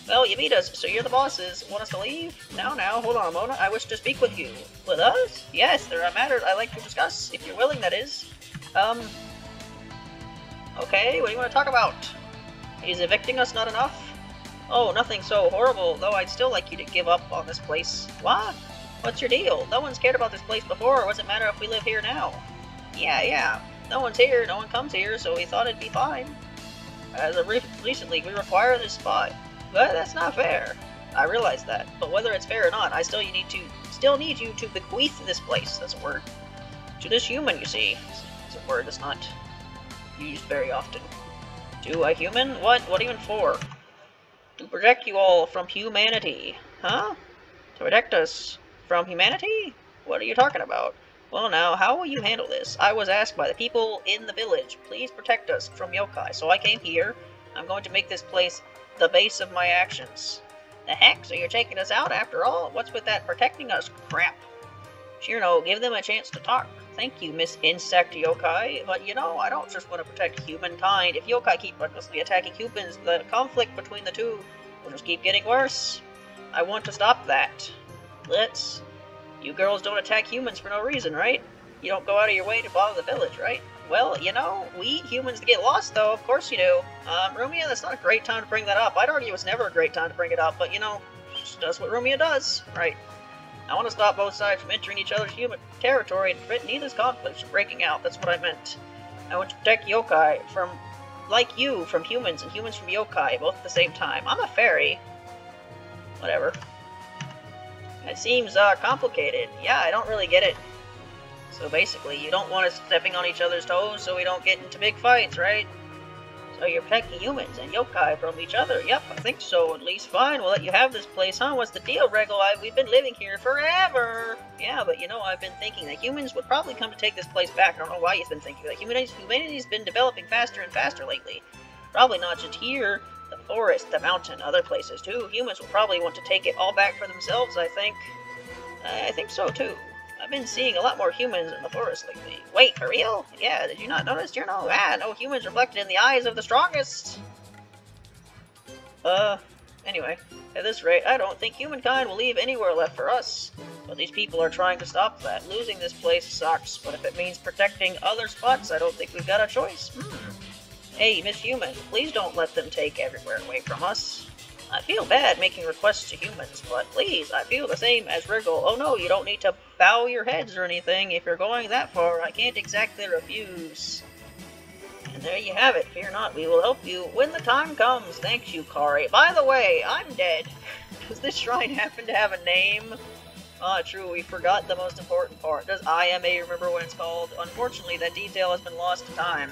Well, you beat us, so you're the bosses. Want us to leave? Now, now, hold on Mona. I wish to speak with you. With us? Yes, there are matters I'd like to discuss, if you're willing, that is. Um... Okay, what do you want to talk about? Is evicting us not enough? Oh, nothing so horrible, though I'd still like you to give up on this place. What? What's your deal? No one's cared about this place before, what's it matter if we live here now? Yeah, yeah. No one's here, no one comes here, so we thought it'd be fine. As of re recently, we require this spot. But that's not fair. I realize that, but whether it's fair or not, I still you need to still need you to bequeath this place, that's a word, To this human, you see. It's a word that's not used very often. To a human? What? What even for? To protect you all from humanity. Huh? To protect us from humanity? What are you talking about? Well now, how will you handle this? I was asked by the people in the village, please protect us from yokai, so I came here. I'm going to make this place the base of my actions. The heck? So you're taking us out after all? What's with that protecting us crap? Cirno, give them a chance to talk. Thank you, Miss Insect Yokai, but you know, I don't just want to protect humankind. If yokai keep recklessly attacking humans, the conflict between the two will just keep getting worse. I want to stop that. Let's you girls don't attack humans for no reason, right? You don't go out of your way to bother the village, right? Well, you know, we eat humans to get lost, though. Of course you do. Um, Rumia, that's not a great time to bring that up. I'd argue it's never a great time to bring it up, but, you know, she does what Rumia does. Right. I want to stop both sides from entering each other's human territory and prevent neither's conflicts from breaking out. That's what I meant. I want to protect yokai from, like you, from humans, and humans from yokai, both at the same time. I'm a fairy. Whatever. It seems uh, complicated. Yeah, I don't really get it. So basically, you don't want us stepping on each other's toes so we don't get into big fights, right? So you're protecting humans and yokai from each other. Yep, I think so, at least. Fine, we'll let you have this place, huh? What's the deal, Rego? I, we've been living here forever! Yeah, but you know, I've been thinking that humans would probably come to take this place back. I don't know why you've been thinking that. Humanity's, humanity's been developing faster and faster lately. Probably not just here, the forest, the mountain, other places too. Humans will probably want to take it all back for themselves, I think. I think so too. I've been seeing a lot more humans in the forest lately. Wait, for real? Yeah, did you not notice? You're no, no humans reflected in the eyes of the strongest. Uh, anyway, at this rate, I don't think humankind will leave anywhere left for us. But these people are trying to stop that. Losing this place sucks, but if it means protecting other spots, I don't think we've got a choice. Hmm. Hey, Miss Human, please don't let them take everywhere away from us. I feel bad making requests to humans, but please, I feel the same as Wriggle. Oh no, you don't need to bow your heads or anything. If you're going that far, I can't exactly refuse. And there you have it. Fear not, we will help you when the time comes. Thanks you, Kari. By the way, I'm dead. Does this shrine happen to have a name? Ah, true, we forgot the most important part. Does IMA remember what it's called? Unfortunately, that detail has been lost to time.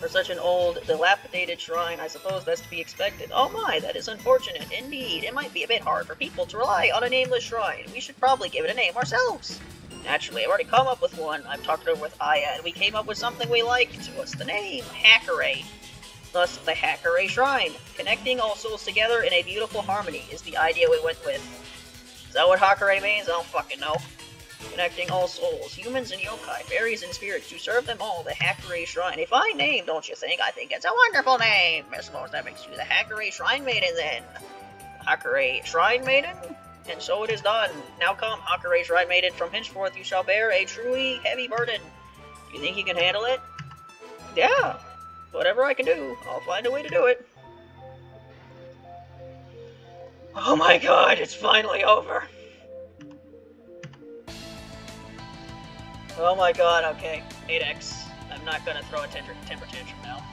For such an old, dilapidated shrine, I suppose that's to be expected. Oh my, that is unfortunate. Indeed, it might be a bit hard for people to rely on a nameless shrine. We should probably give it a name ourselves. Naturally, I've already come up with one. I've talked it over with Aya, and we came up with something we liked. What's the name? Hakurei. Thus, the Hakurei Shrine. Connecting all souls together in a beautiful harmony is the idea we went with. Is that what Hakurei means? I don't fucking know connecting all souls, humans and yokai, fairies and spirits, to serve them all, the Hakurei Shrine. A fine name, don't you think? I think it's a wonderful name. I suppose that makes you the Hakurei Shrine Maiden, then. Hakurei Shrine Maiden? And so it is done. Now come, Hakurei Shrine Maiden, from henceforth you shall bear a truly heavy burden. You think you can handle it? Yeah. Whatever I can do, I'll find a way to do it. Oh my god, it's finally over. Oh my god, okay. 8x. I'm not gonna throw a temper, tantrum now.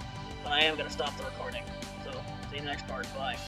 But I am gonna stop the recording. So, see you in the next part. Bye.